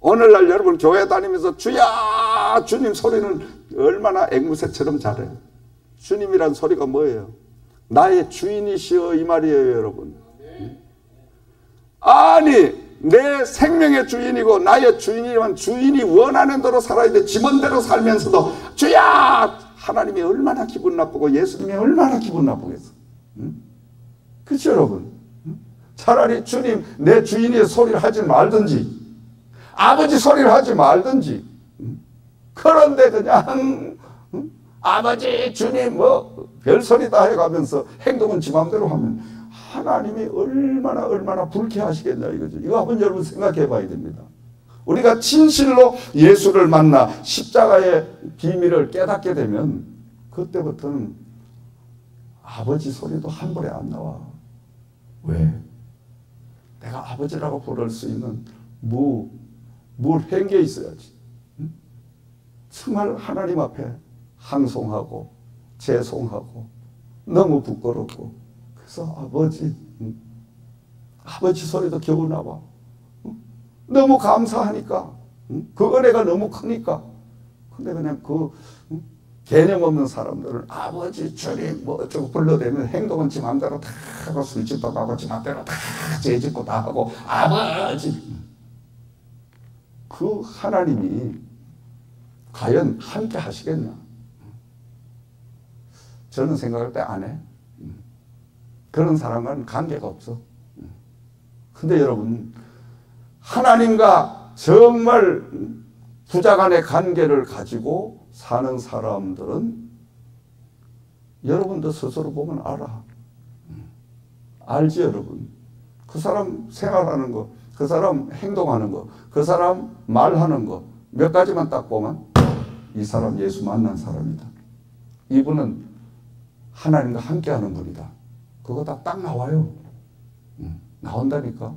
오늘날 여러분 교회 다니면서 주야 주님 소리는 얼마나 앵무새처럼 잘해. 주님이란 소리가 뭐예요? 나의 주인이시여 이 말이에요 여러분. 아니 내 생명의 주인이고 나의 주인이면 주인이 원하는 대로 살아야 돼. 지멋대로 살면서도 주야 하나님이 얼마나 기분 나쁘고 예수님이 얼마나 기분 나쁘겠어. 응? 그렇죠 여러분? 차라리 주님 내 주인의 소리를 하지 말든지 아버지 소리를 하지 말든지 그런데 그냥 아버지 주님 뭐 별소리 다 해가면서 행동은 지 맘대로 하면 하나님이 얼마나 얼마나 불쾌하시겠냐 이거죠. 이거 한번 여러분 생각해 봐야 됩니다. 우리가 진실로 예수를 만나 십자가의 비밀을 깨닫게 되면 그때부터는 아버지 소리도 한 번에 안 나와. 왜? 내가 아버지라고 부를 수 있는 뭐, 뭘 행겨 있어야지. 응? 정말 하나님 앞에 항송하고 죄송하고 너무 부끄럽고 그래서 아버지 응? 아버지 소리도 겨우 나와. 너무 감사하니까 그 은혜가 너무 크니까 근데 그냥 그 개념 없는 사람들은 아버지 주님 뭐 어쩌고 불러대면 행동은 지 맘대로 다 하고 술집도 가고 지 맘대로 다 죄짓고 다 하고 아버지. 그 하나님이 과연 함께 하시겠나 저는 생각할 때 안 해. 그런 사람과는 관계가 없어. 근데 여러분 하나님과 정말 부자 간의 관계를 가지고 사는 사람들은 여러분도 스스로 보면 알아. 알지 여러분. 그 사람 생활하는 거, 그 사람 행동하는 거, 그 사람 말하는 거 몇 가지만 딱 보면 이 사람 예수 만난 사람이다. 이분은 하나님과 함께하는 분이다. 그거 다 딱 나와요. 나온다니까.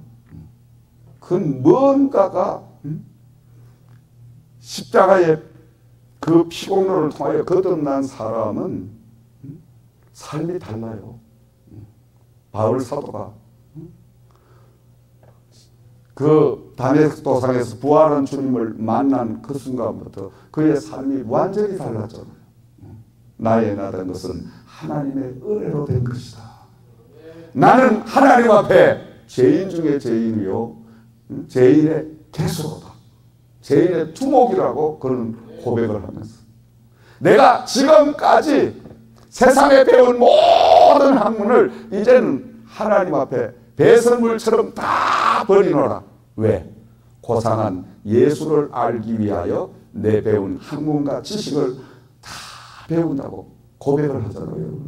그 뭔가가 십자가의 그 피공로를 통하여 거듭난 사람은 삶이 달라요. 바울 사도가 그 다메섹 도상에서 부활한 주님을 만난 그 순간부터 그의 삶이 완전히 달랐잖아요. 나의 나된 것은 하나님의 은혜로 된 것이다. 나는 하나님 앞에 죄인 중에 죄인이요 죄인의 개수로다. 죄인의 투목이라고 그런 고백을 하면서 내가 지금까지 세상에 배운 모든 학문을 이제는 하나님 앞에 배설물처럼 다 버리노라. 왜? 고상한 예수를 알기 위하여 내 배운 학문과 지식을 다 배운다고 고백을 하잖아요.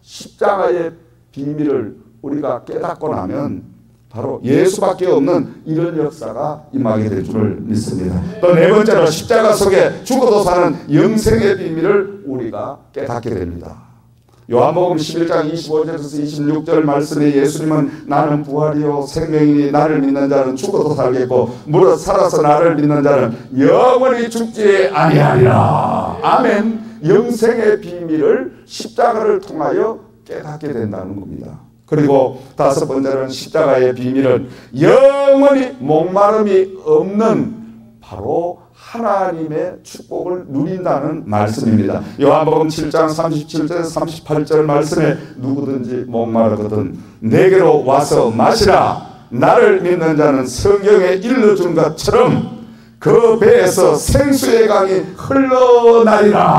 십자가의 비밀을 우리가 깨닫고 나면 바로 예수밖에 없는 이런 역사가 임하게 될 줄을 믿습니다. 또 네 번째로 십자가 속에 죽어도 사는 영생의 비밀을 우리가 깨닫게 됩니다. 요한복음 11장 25절에서 26절 말씀에 예수님은 나는 부활이요 생명이니 나를 믿는 자는 죽어도 살겠고 무릇 살아서 나를 믿는 자는 영원히 죽지 아니하리라. 아멘. 영생의 비밀을 십자가를 통하여 깨닫게 된다는 겁니다. 그리고 다섯 번째는 십자가의 비밀은 영원히 목마름이 없는 바로 하나님의 축복을 누린다는 말씀입니다. 요한복음 7장 37절 38절 말씀에 누구든지 목마르거든 내게로 와서 마시라 나를 믿는 자는 성경에 일러준 것처럼 그 배에서 생수의 강이 흘러나리라.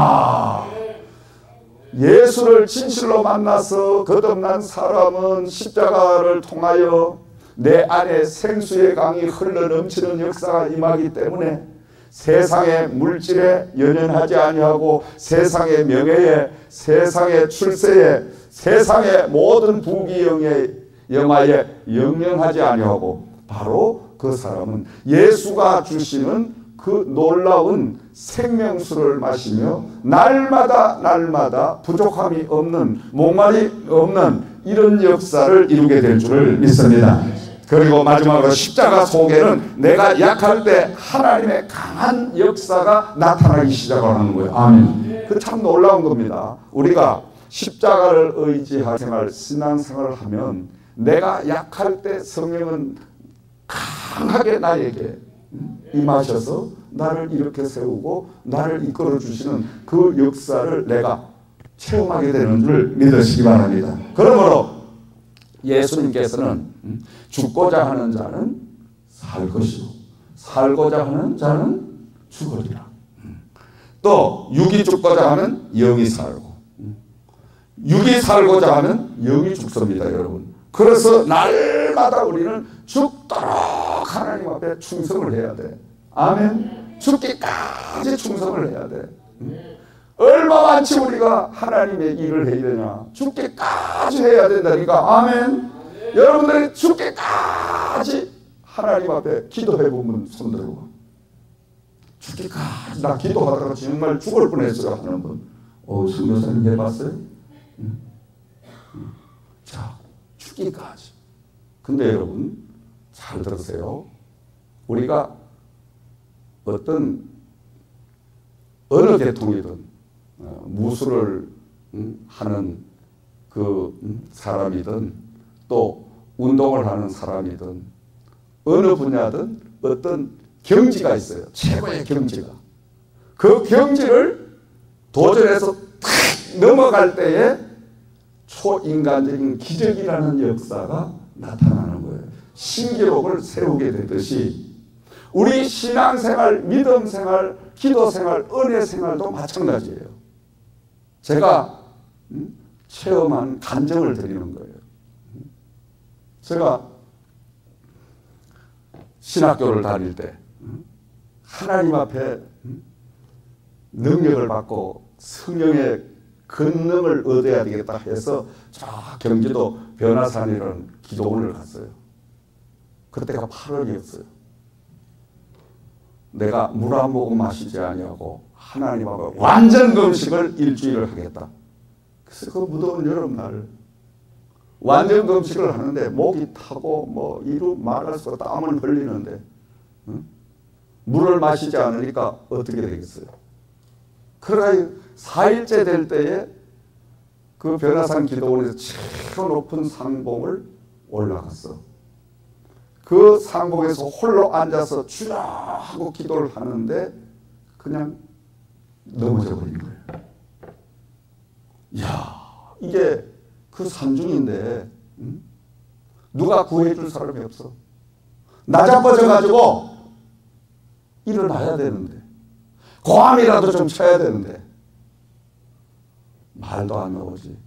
예수를 진실로 만나서 거듭난 사람은 십자가를 통하여 내 안에 생수의 강이 흘러 넘치는 역사가 임하기 때문에 세상의 물질에 연연하지 아니하고 세상의 명예에 세상의 출세에 세상의 모든 부귀영의 영화에 영영하지 아니하고 바로 그 사람은 예수가 주시는 그 놀라운 생명수를 마시며 날마다 날마다 부족함이 없는 목말이 없는 이런 역사를 이루게 될 줄을 믿습니다. 그리고 마지막으로 십자가 속에는 내가 약할 때 하나님의 강한 역사가 나타나기 시작하는 거예요. 아멘. 그 참 놀라운 겁니다. 우리가 십자가를 의지하 생활, 신앙생활을 하면 내가 약할 때 성령은 강하게 나에게 임하셔서 나를 이렇게 세우고 나를 이끌어 주시는 그 역사를 내가 체험하게 되는 줄 믿으시기 바랍니다. 그러므로 예수님께서는 죽고자 하는 자는 살 것이고 살고자 하는 자는 죽으리라. 또 육이 죽고자 하면 영이 살고 육이 살고자 하면 영이 죽습니다, 여러분. 그래서 날마다 우리는 죽도록 하나님 앞에 충성을 해야 돼. 아멘. 죽기까지 충성을 해야 돼. 얼마 많지 우리가 하나님의 일을 해야 되냐. 죽기까지 해야 된다니까. 아멘. 여러분들이 죽기까지 하나님 앞에 기도해 보면 손 들고 죽기까지 나 기도하다가 정말 죽을 뻔했어요 하는 분. 어, 승교사님 해봤어요? 자, 죽기까지. 근데 여러분 잘 들으세요. 우리가 어떤 어느 계통이든 어, 무술을 하는 그 사람이든 또 운동을 하는 사람이든 어느 분야든 어떤 경지가 있어요. 최고의 경지가. 그 경지를 도전해서 탁 넘어갈 때에 초인간적인 기적이라는 역사가 나타나는. 신기록을 세우게 되듯이 우리 신앙생활, 믿음생활, 기도생활, 은혜생활도 마찬가지예요. 제가 체험한 간증을 드리는 거예요. 제가 신학교를 다닐 때 하나님 앞에 능력을 받고 성령의 권능을 얻어야 되겠다 해서 저 경기도 변화산이라는 기도원을 갔어요. 그때가 8월이었어요. 내가 물 한 모금 마시지 아니하고 하나님하고 완전 금식을 일주일을 하겠다. 그래서 그 무더운 여름날 완전 금식을 하는데 목이 타고 뭐 이루 말할 수가 땀을 흘리는데 응? 물을 마시지 않으니까 어떻게 되겠어요? 그러나 4일째 될 때에 그 변화산 기도원에서 제일 높은 상봉을 올라갔어. 그 상봉에서 홀로 앉아서 주여 하고 기도를 하는데 그냥 넘어져 버린 거예요. 야 이게 그 산중인데 응? 누가 구해줄 사람이 없어. 나자빠져가지고 일어나야 되는데 고함이라도 좀 쳐야 되는데 말도 안 나오지.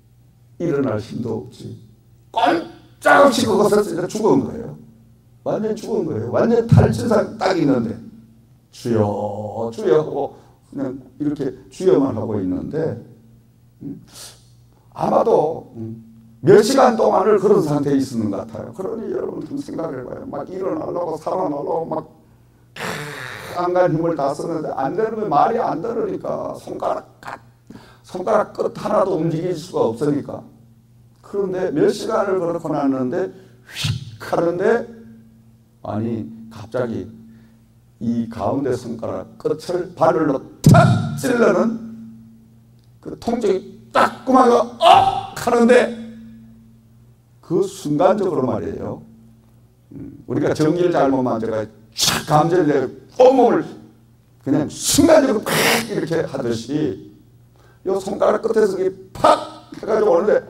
일어날 힘도 없지. 꼼짝없이 그것을 죽은 거예요. 완전 죽은 거예요. 완전 탈진상 딱 있는데 주여 주여 하고 그냥 이렇게 주여만 하고 있는데 아마도 몇 시간 동안을 그런 상태에 있는 것 같아요. 그러니 여러분 좀 생각을 해봐요. 막 일어나려고 살아나려고 막 안간 힘을 다 쓰는데 안 되는 거 말이 안 들으니까 손가락 손가락 끝 하나도 움직일 수가 없으니까 그런데 몇 시간을 그렇게 놨는데 휙 하는데 아니 갑자기 이 가운데 손가락 끝을 바늘로 탁 찔러는 그 통증이 따끔하고 어 하는데 그 순간적으로 말이에요. 우리가 전기를 잘못 만져가 촥 감전을 내 온몸을 그냥 순간적으로 팍 이렇게 하듯이 요 손가락 끝에서 팍 해가지고 오는데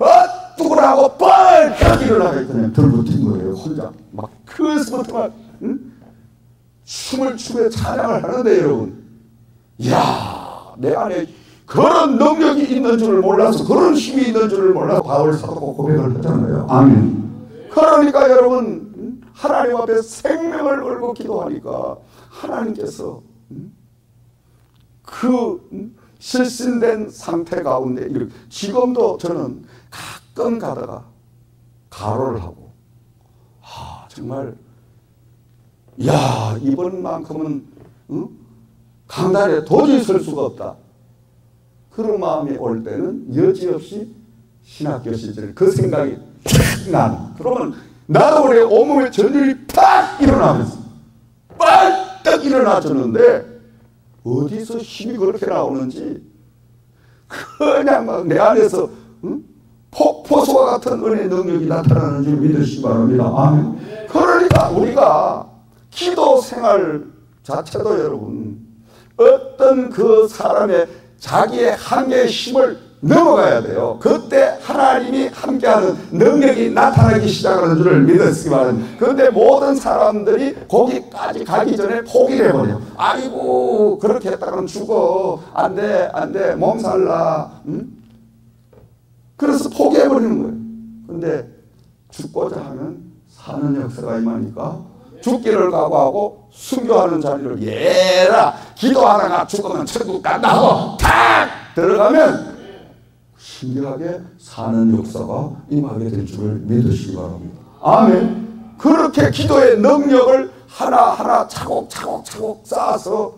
어 뚜구라고 뻘떡 일어나가 그냥 들붙은 거예요 혼자. 막막 응? 춤을 추며 찬양을 하는데 여러분. 이야 내 안에 그런 능력이 있는 줄을 몰라서 그런 힘이 있는 줄을 몰라서 바울 사도가 고백을 했잖아요. 아멘. 그러니까 여러분 하나님 앞에 생명을 걸고 기도하니까 하나님께서 그 실신된 상태 가운데 지금도 저는 가끔 가다가 가로를 하고 아 정말 야 이번만큼은 응? 강단에 도저히 설 수가 없다. 그런 마음이 올 때는 여지없이 신학교 시절 그 생각이 난 그러면 나도 그래 온몸에 전율이 팍 일어나면서 빨딱 일어나주는데 어디서 힘이 그렇게 나오는지 그냥 막 내 안에서 응? 폭포수와 같은 은혜 능력이 나타나는 줄 믿으시기 바랍니다. 아멘. 그러니까 우리가 기도 생활 자체도 여러분 어떤 그 사람의 자기의 한계의 힘을 넘어가야 돼요. 그때 하나님이 함께하는 능력이 나타나기 시작하는 줄을 믿었으기 바랍니다. 그런데 모든 사람들이 거기까지 가기 전에 포기를 해버려요. 아이고 그렇게 했다가는 죽어. 안 돼, 안 돼. 몸살나. 응? 그래서 포기해버리는 거예요. 근데 죽고자 하면 사는 역사가 임하니까 죽기를 각오하고 순교하는 자리를 예라 기도하다가 죽으면 천국 간다 하고 탁 들어가면 신기하게 사는 역사가 임하게 될 줄을 믿으시기 바랍니다. 아멘. 그렇게 기도의 능력을 하나하나 차곡차곡 차곡 쌓아서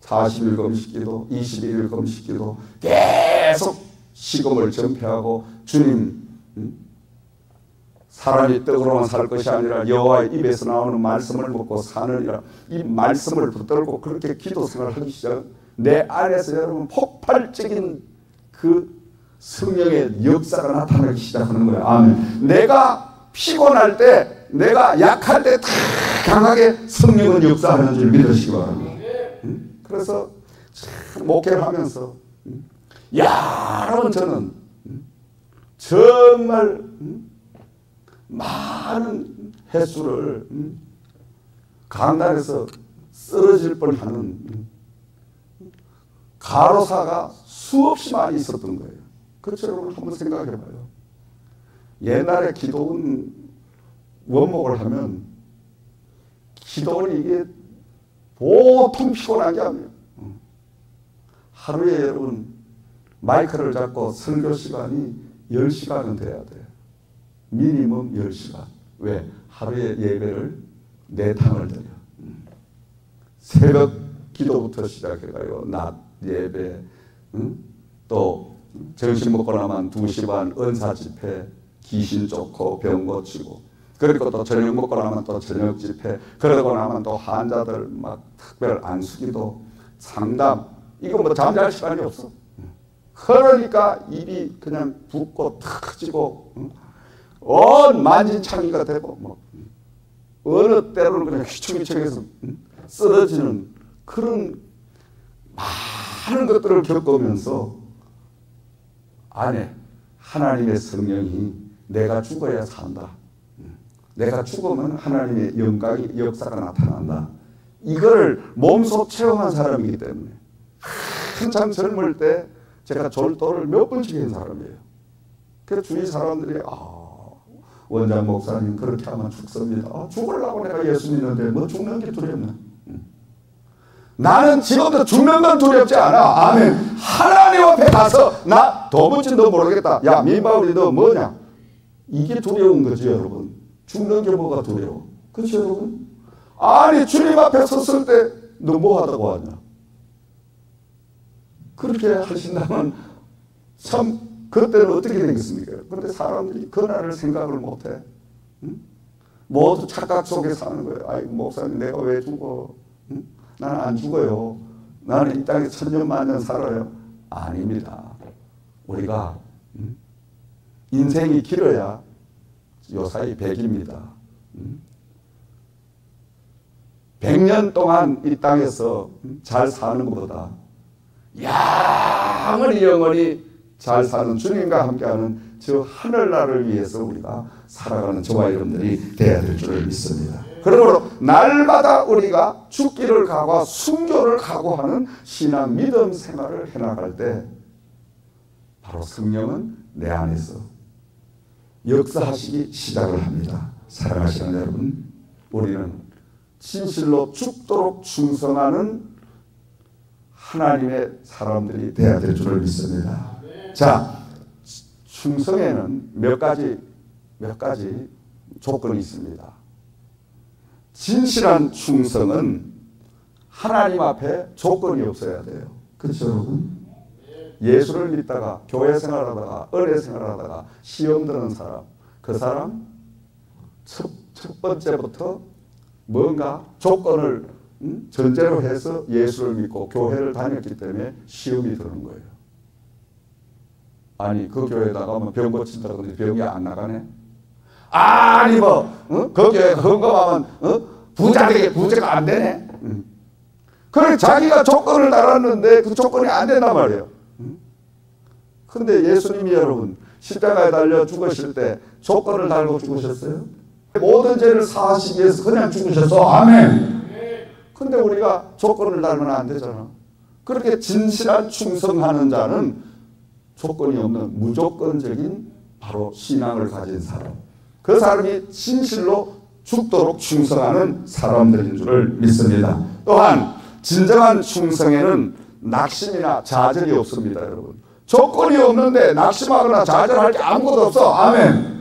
40일 금식기도 21일 금식기도 계속 시금을 전폐하고 주님 사람이 떡으로만 살 것이 아니라 여호와의 입에서 나오는 말씀을 먹고 사느니라 이 말씀을 붙들고 그렇게 기도 생활을 하기 시작 내 안에서 여러분 폭발적인 그 성령의 역사가 나타나기 시작하는 거예요. 아멘. 내가 피곤할 때, 내가 약할 때 강하게 성령은 역사하는 줄 믿으시기 바랍니다. 그래서 목회를 하면서 여러분 저는 정말 많은 횟수를 강단에서 쓰러질 뻔하는 가로사가 수없이 많이 있었던 거예요. 그렇죠, 한번 생각해 봐요. 옛날에 기도원 원목을 하면 기도원이 이게 보통 피곤한 게 아니에요. 하루에 여러분 마이크를 잡고 설교 시간이 10시간은 돼야 돼요. 미니멈 10시간. 왜? 하루에 예배를 네 탕을 드려. 새벽 기도부터 시작해가요. 낮 예배, 응? 또 점심 먹고 나면 2시 반 은사 집회, 귀신 쫓고 병 고치고 그리고 또 저녁 먹고 나면 또 저녁 집회 그러고 나면 또 환자들 막 특별 안수기도 상담 이거 뭐 잠잘 시간이 없어. 그러니까 입이 그냥 붓고 터지고 온 만진창이가 되고 뭐 어느 때로는 그냥 휘청휘청해서 쓰러지는 그런 많은 것들을 겪으면서 안에 하나님의 성령이 내가 죽어야 산다. 내가 죽으면 하나님의 영광이 역사가 나타난다. 이거를 몸소 체험한 사람이기 때문에 한참 젊을 때 제가 졸도를 몇 번씩 한 사람이에요. 그래서 주위 사람들이 아 원장 목사님 그렇게 하면 죽습니다. 아, 죽으려고 내가 예수 믿는데 뭐 죽는 게 두렵나? 나는 지금도 죽는 건 두렵지 않아. 아멘. 하나님 앞에 가서 나 도무지 너 모르겠다. 야 민바울이 너 뭐냐? 이게 두려운 거죠 여러분. 죽는 게 뭐가 두려워? 그렇죠 여러분? 아니 주님 앞에 섰을 때 너 뭐 하다고 하냐? 그렇게 하신다면 참 그때는 어떻게 되겠습니까? 그런데 사람들이 그날을 생각을 못해. 응? 모두 착각 속에 사는 거예요. 아이 목사님 내가 왜 죽어? 응? 나는 안 죽어요. 나는 이 땅에 천년 만년 살아요. 아닙니다. 우리가 응? 인생이 길어야 요사이 100입니다. 응? 100년 동안 이 땅에서 잘 사는 것보다 영원히 영원히 잘 사는 주님과 함께하는 저 하늘나라를 위해서 우리가 살아가는 저와 여러분들이 되어야 될 줄을 믿습니다. 그러므로 날마다 우리가 죽기를 각오, 순교를 각오하는 신앙 믿음 생활을 해나갈 때 바로 성령은 내 안에서 역사하시기 시작을 합니다. 사랑하시는 여러분, 우리는 진실로 죽도록 충성하는 하나님의 사람들이 되어야 될 줄을 믿습니다. 자, 충성에는 몇 가지, 몇 가지 조건이 있습니다. 진실한 충성은 하나님 앞에 조건이 없어야 돼요. 그렇죠, 여러분? 예수를 믿다가 교회 생활하다가 은혜 생활하다가 시험 드는 사람, 그 사람 첫, 첫 번째부터 뭔가 조건을 음? 전제로 해서 예수를 믿고 교회를 다녔기 때문에 시험이 드는 거예요. 아니 그 교회에다가 뭐 병 고친다든지 병이 안 나가네. 아니 뭐 어? 그 교회 헌금하면 어? 부자 되게 부자가 안 되네. 응. 그래 자기가 조건을 달았는데 그 조건이 안 된단 말이에요. 그런데 예수님이 여러분 십자가에 달려 죽으실 때 조건을 달고 죽으셨어요? 모든 죄를 사하시기 위해서 그냥 죽으셨어. 아멘. 근데 우리가 조건을 달면 안 되잖아. 그렇게 진실한 충성하는 자는 조건이 없는 무조건적인 바로 신앙을 가진 사람. 그 사람이 진실로 죽도록 충성하는 사람들인 줄을 믿습니다. 또한 진정한 충성에는 낙심이나 좌절이 없습니다, 여러분. 조건이 없는데 낙심하거나 좌절할 게 아무것도 없어. 아멘.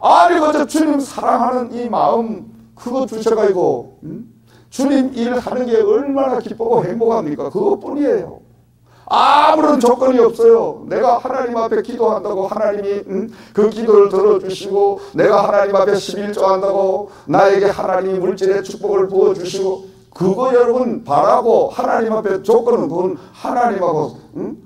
아니 그저 주님 사랑하는 이 마음 그거 주셔가지고 음? 주님 일하는 게 얼마나 기쁘고 행복합니까? 그것뿐이에요. 아무런 조건이 없어요. 내가 하나님 앞에 기도한다고 하나님이 음, 그 기도를 들어주시고 내가 하나님 앞에 11조 한다고 나에게 하나님이 물질의 축복을 부어주시고 그거 여러분 바라고 하나님 앞에 조건은 그건 하나님하고 음?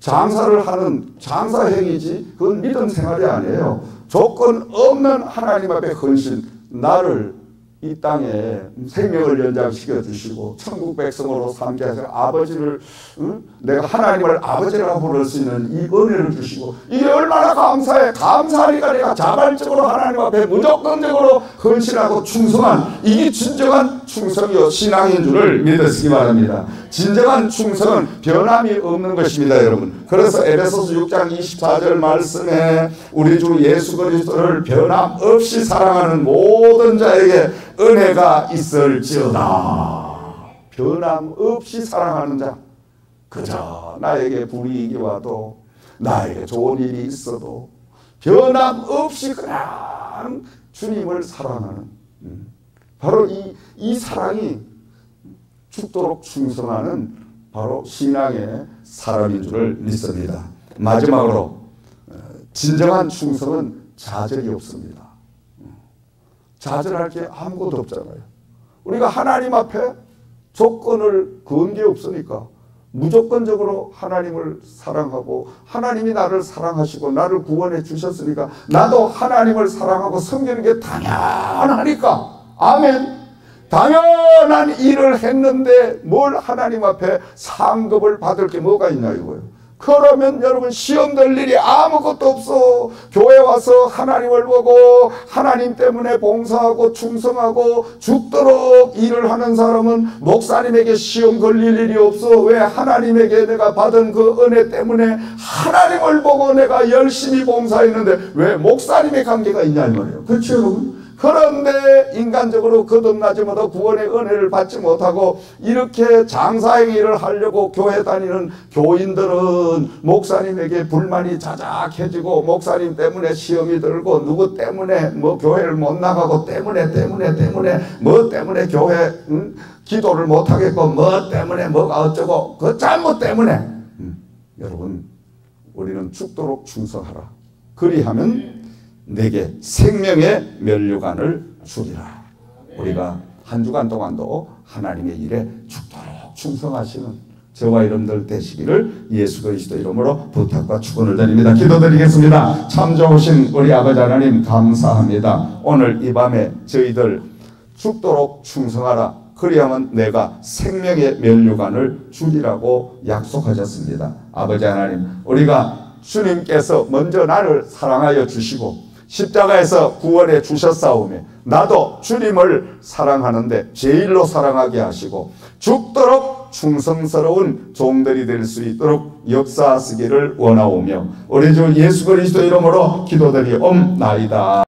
장사를 하는 장사 행위지 그건 믿음 생활이 아니에요. 조건 없는 하나님 앞에 헌신 나를 이 땅에 생명을 연장시켜 주시고 천국 백성으로 삼게 하셔 아버지를 응? 내가 하나님을 아버지라고 부를 수 있는 이 은혜를 주시고 이게 얼마나 감사해. 감사하니까 내가 자발적으로 하나님 앞에 무조건적으로 헌신하고 충성한 이게 진정한 충성이요. 신앙인 줄을 믿으시기 바랍니다. 진정한 충성은 변함이 없는 것입니다 여러분 그래서 에베소서 6장 24절 말씀에 우리 주 예수 그리스도를 변함없이 사랑하는 모든 자에게 은혜가 있을지어다. 변함없이 사랑하는 자. 그저 나에게 불이익이 와도 나에게 좋은 일이 있어도 변함없이 그냥 주님을 사랑하는 음. 바로 이, 이 사랑이 죽도록 충성하는 바로 신앙의 사람인 줄을 믿습니다. 마지막으로 어, 진정한 충성은 좌절이 없습니다. 좌절할 게 아무것도 없잖아요. 우리가 하나님 앞에 조건을 건게 없으니까 무조건적으로 하나님을 사랑하고 하나님이 나를 사랑하시고 나를 구원해 주셨으니까 나도 하나님을 사랑하고 섬기는 게 당연하니까 아멘. 당연한 일을 했는데 뭘 하나님 앞에 상급을 받을 게 뭐가 있냐 이거예요. 그러면 여러분 시험 될 일이 아무것도 없어. 교회 와서 하나님을 보고 하나님 때문에 봉사하고 충성하고 죽도록 일을 하는 사람은 목사님에게 시험 걸릴 일이 없어. 왜 하나님에게 내가 받은 그 은혜 때문에 하나님을 보고 내가 열심히 봉사했는데 왜 목사님의 관계가 있냐 이 말이에요. 그렇죠 여러분? 그런데 인간적으로 거듭나지 못하고 구원의 은혜를 받지 못하고 이렇게 장사행위를 하려고 교회 다니는 교인들은 목사님에게 불만이 자작해지고 목사님 때문에 시험이 들고 누구 때문에 뭐 교회를 못 나가고 때문에 때문에 때문에 뭐 때문에 교회 응? 기도를 못 하겠고 뭐 때문에 뭐가 어쩌고 그 잘못 때문에. 음, 여러분 우리는 죽도록 충성하라. 그리하면 내게 생명의 면류관을 주리라. 우리가 한 주간 동안도 하나님의 일에 죽도록 충성하시는 저와 여러분들 되시기를 예수 그리스도 이름으로 부탁과 축원을 드립니다. 기도드리겠습니다. 참 좋으신 우리 아버지 하나님 감사합니다. 오늘 이 밤에 저희들 죽도록 충성하라. 그리하면 내가 생명의 면류관을 주리라고 약속하셨습니다. 아버지 하나님, 우리가 주님께서 먼저 나를 사랑하여 주시고 십자가에서 구원해 주셨사오며 나도 주님을 사랑하는데 제일로 사랑하게 하시고 죽도록 충성스러운 종들이 될 수 있도록 역사하시기를 원하오며 우리 주 예수 그리스도 이름으로 기도드리옵나이다.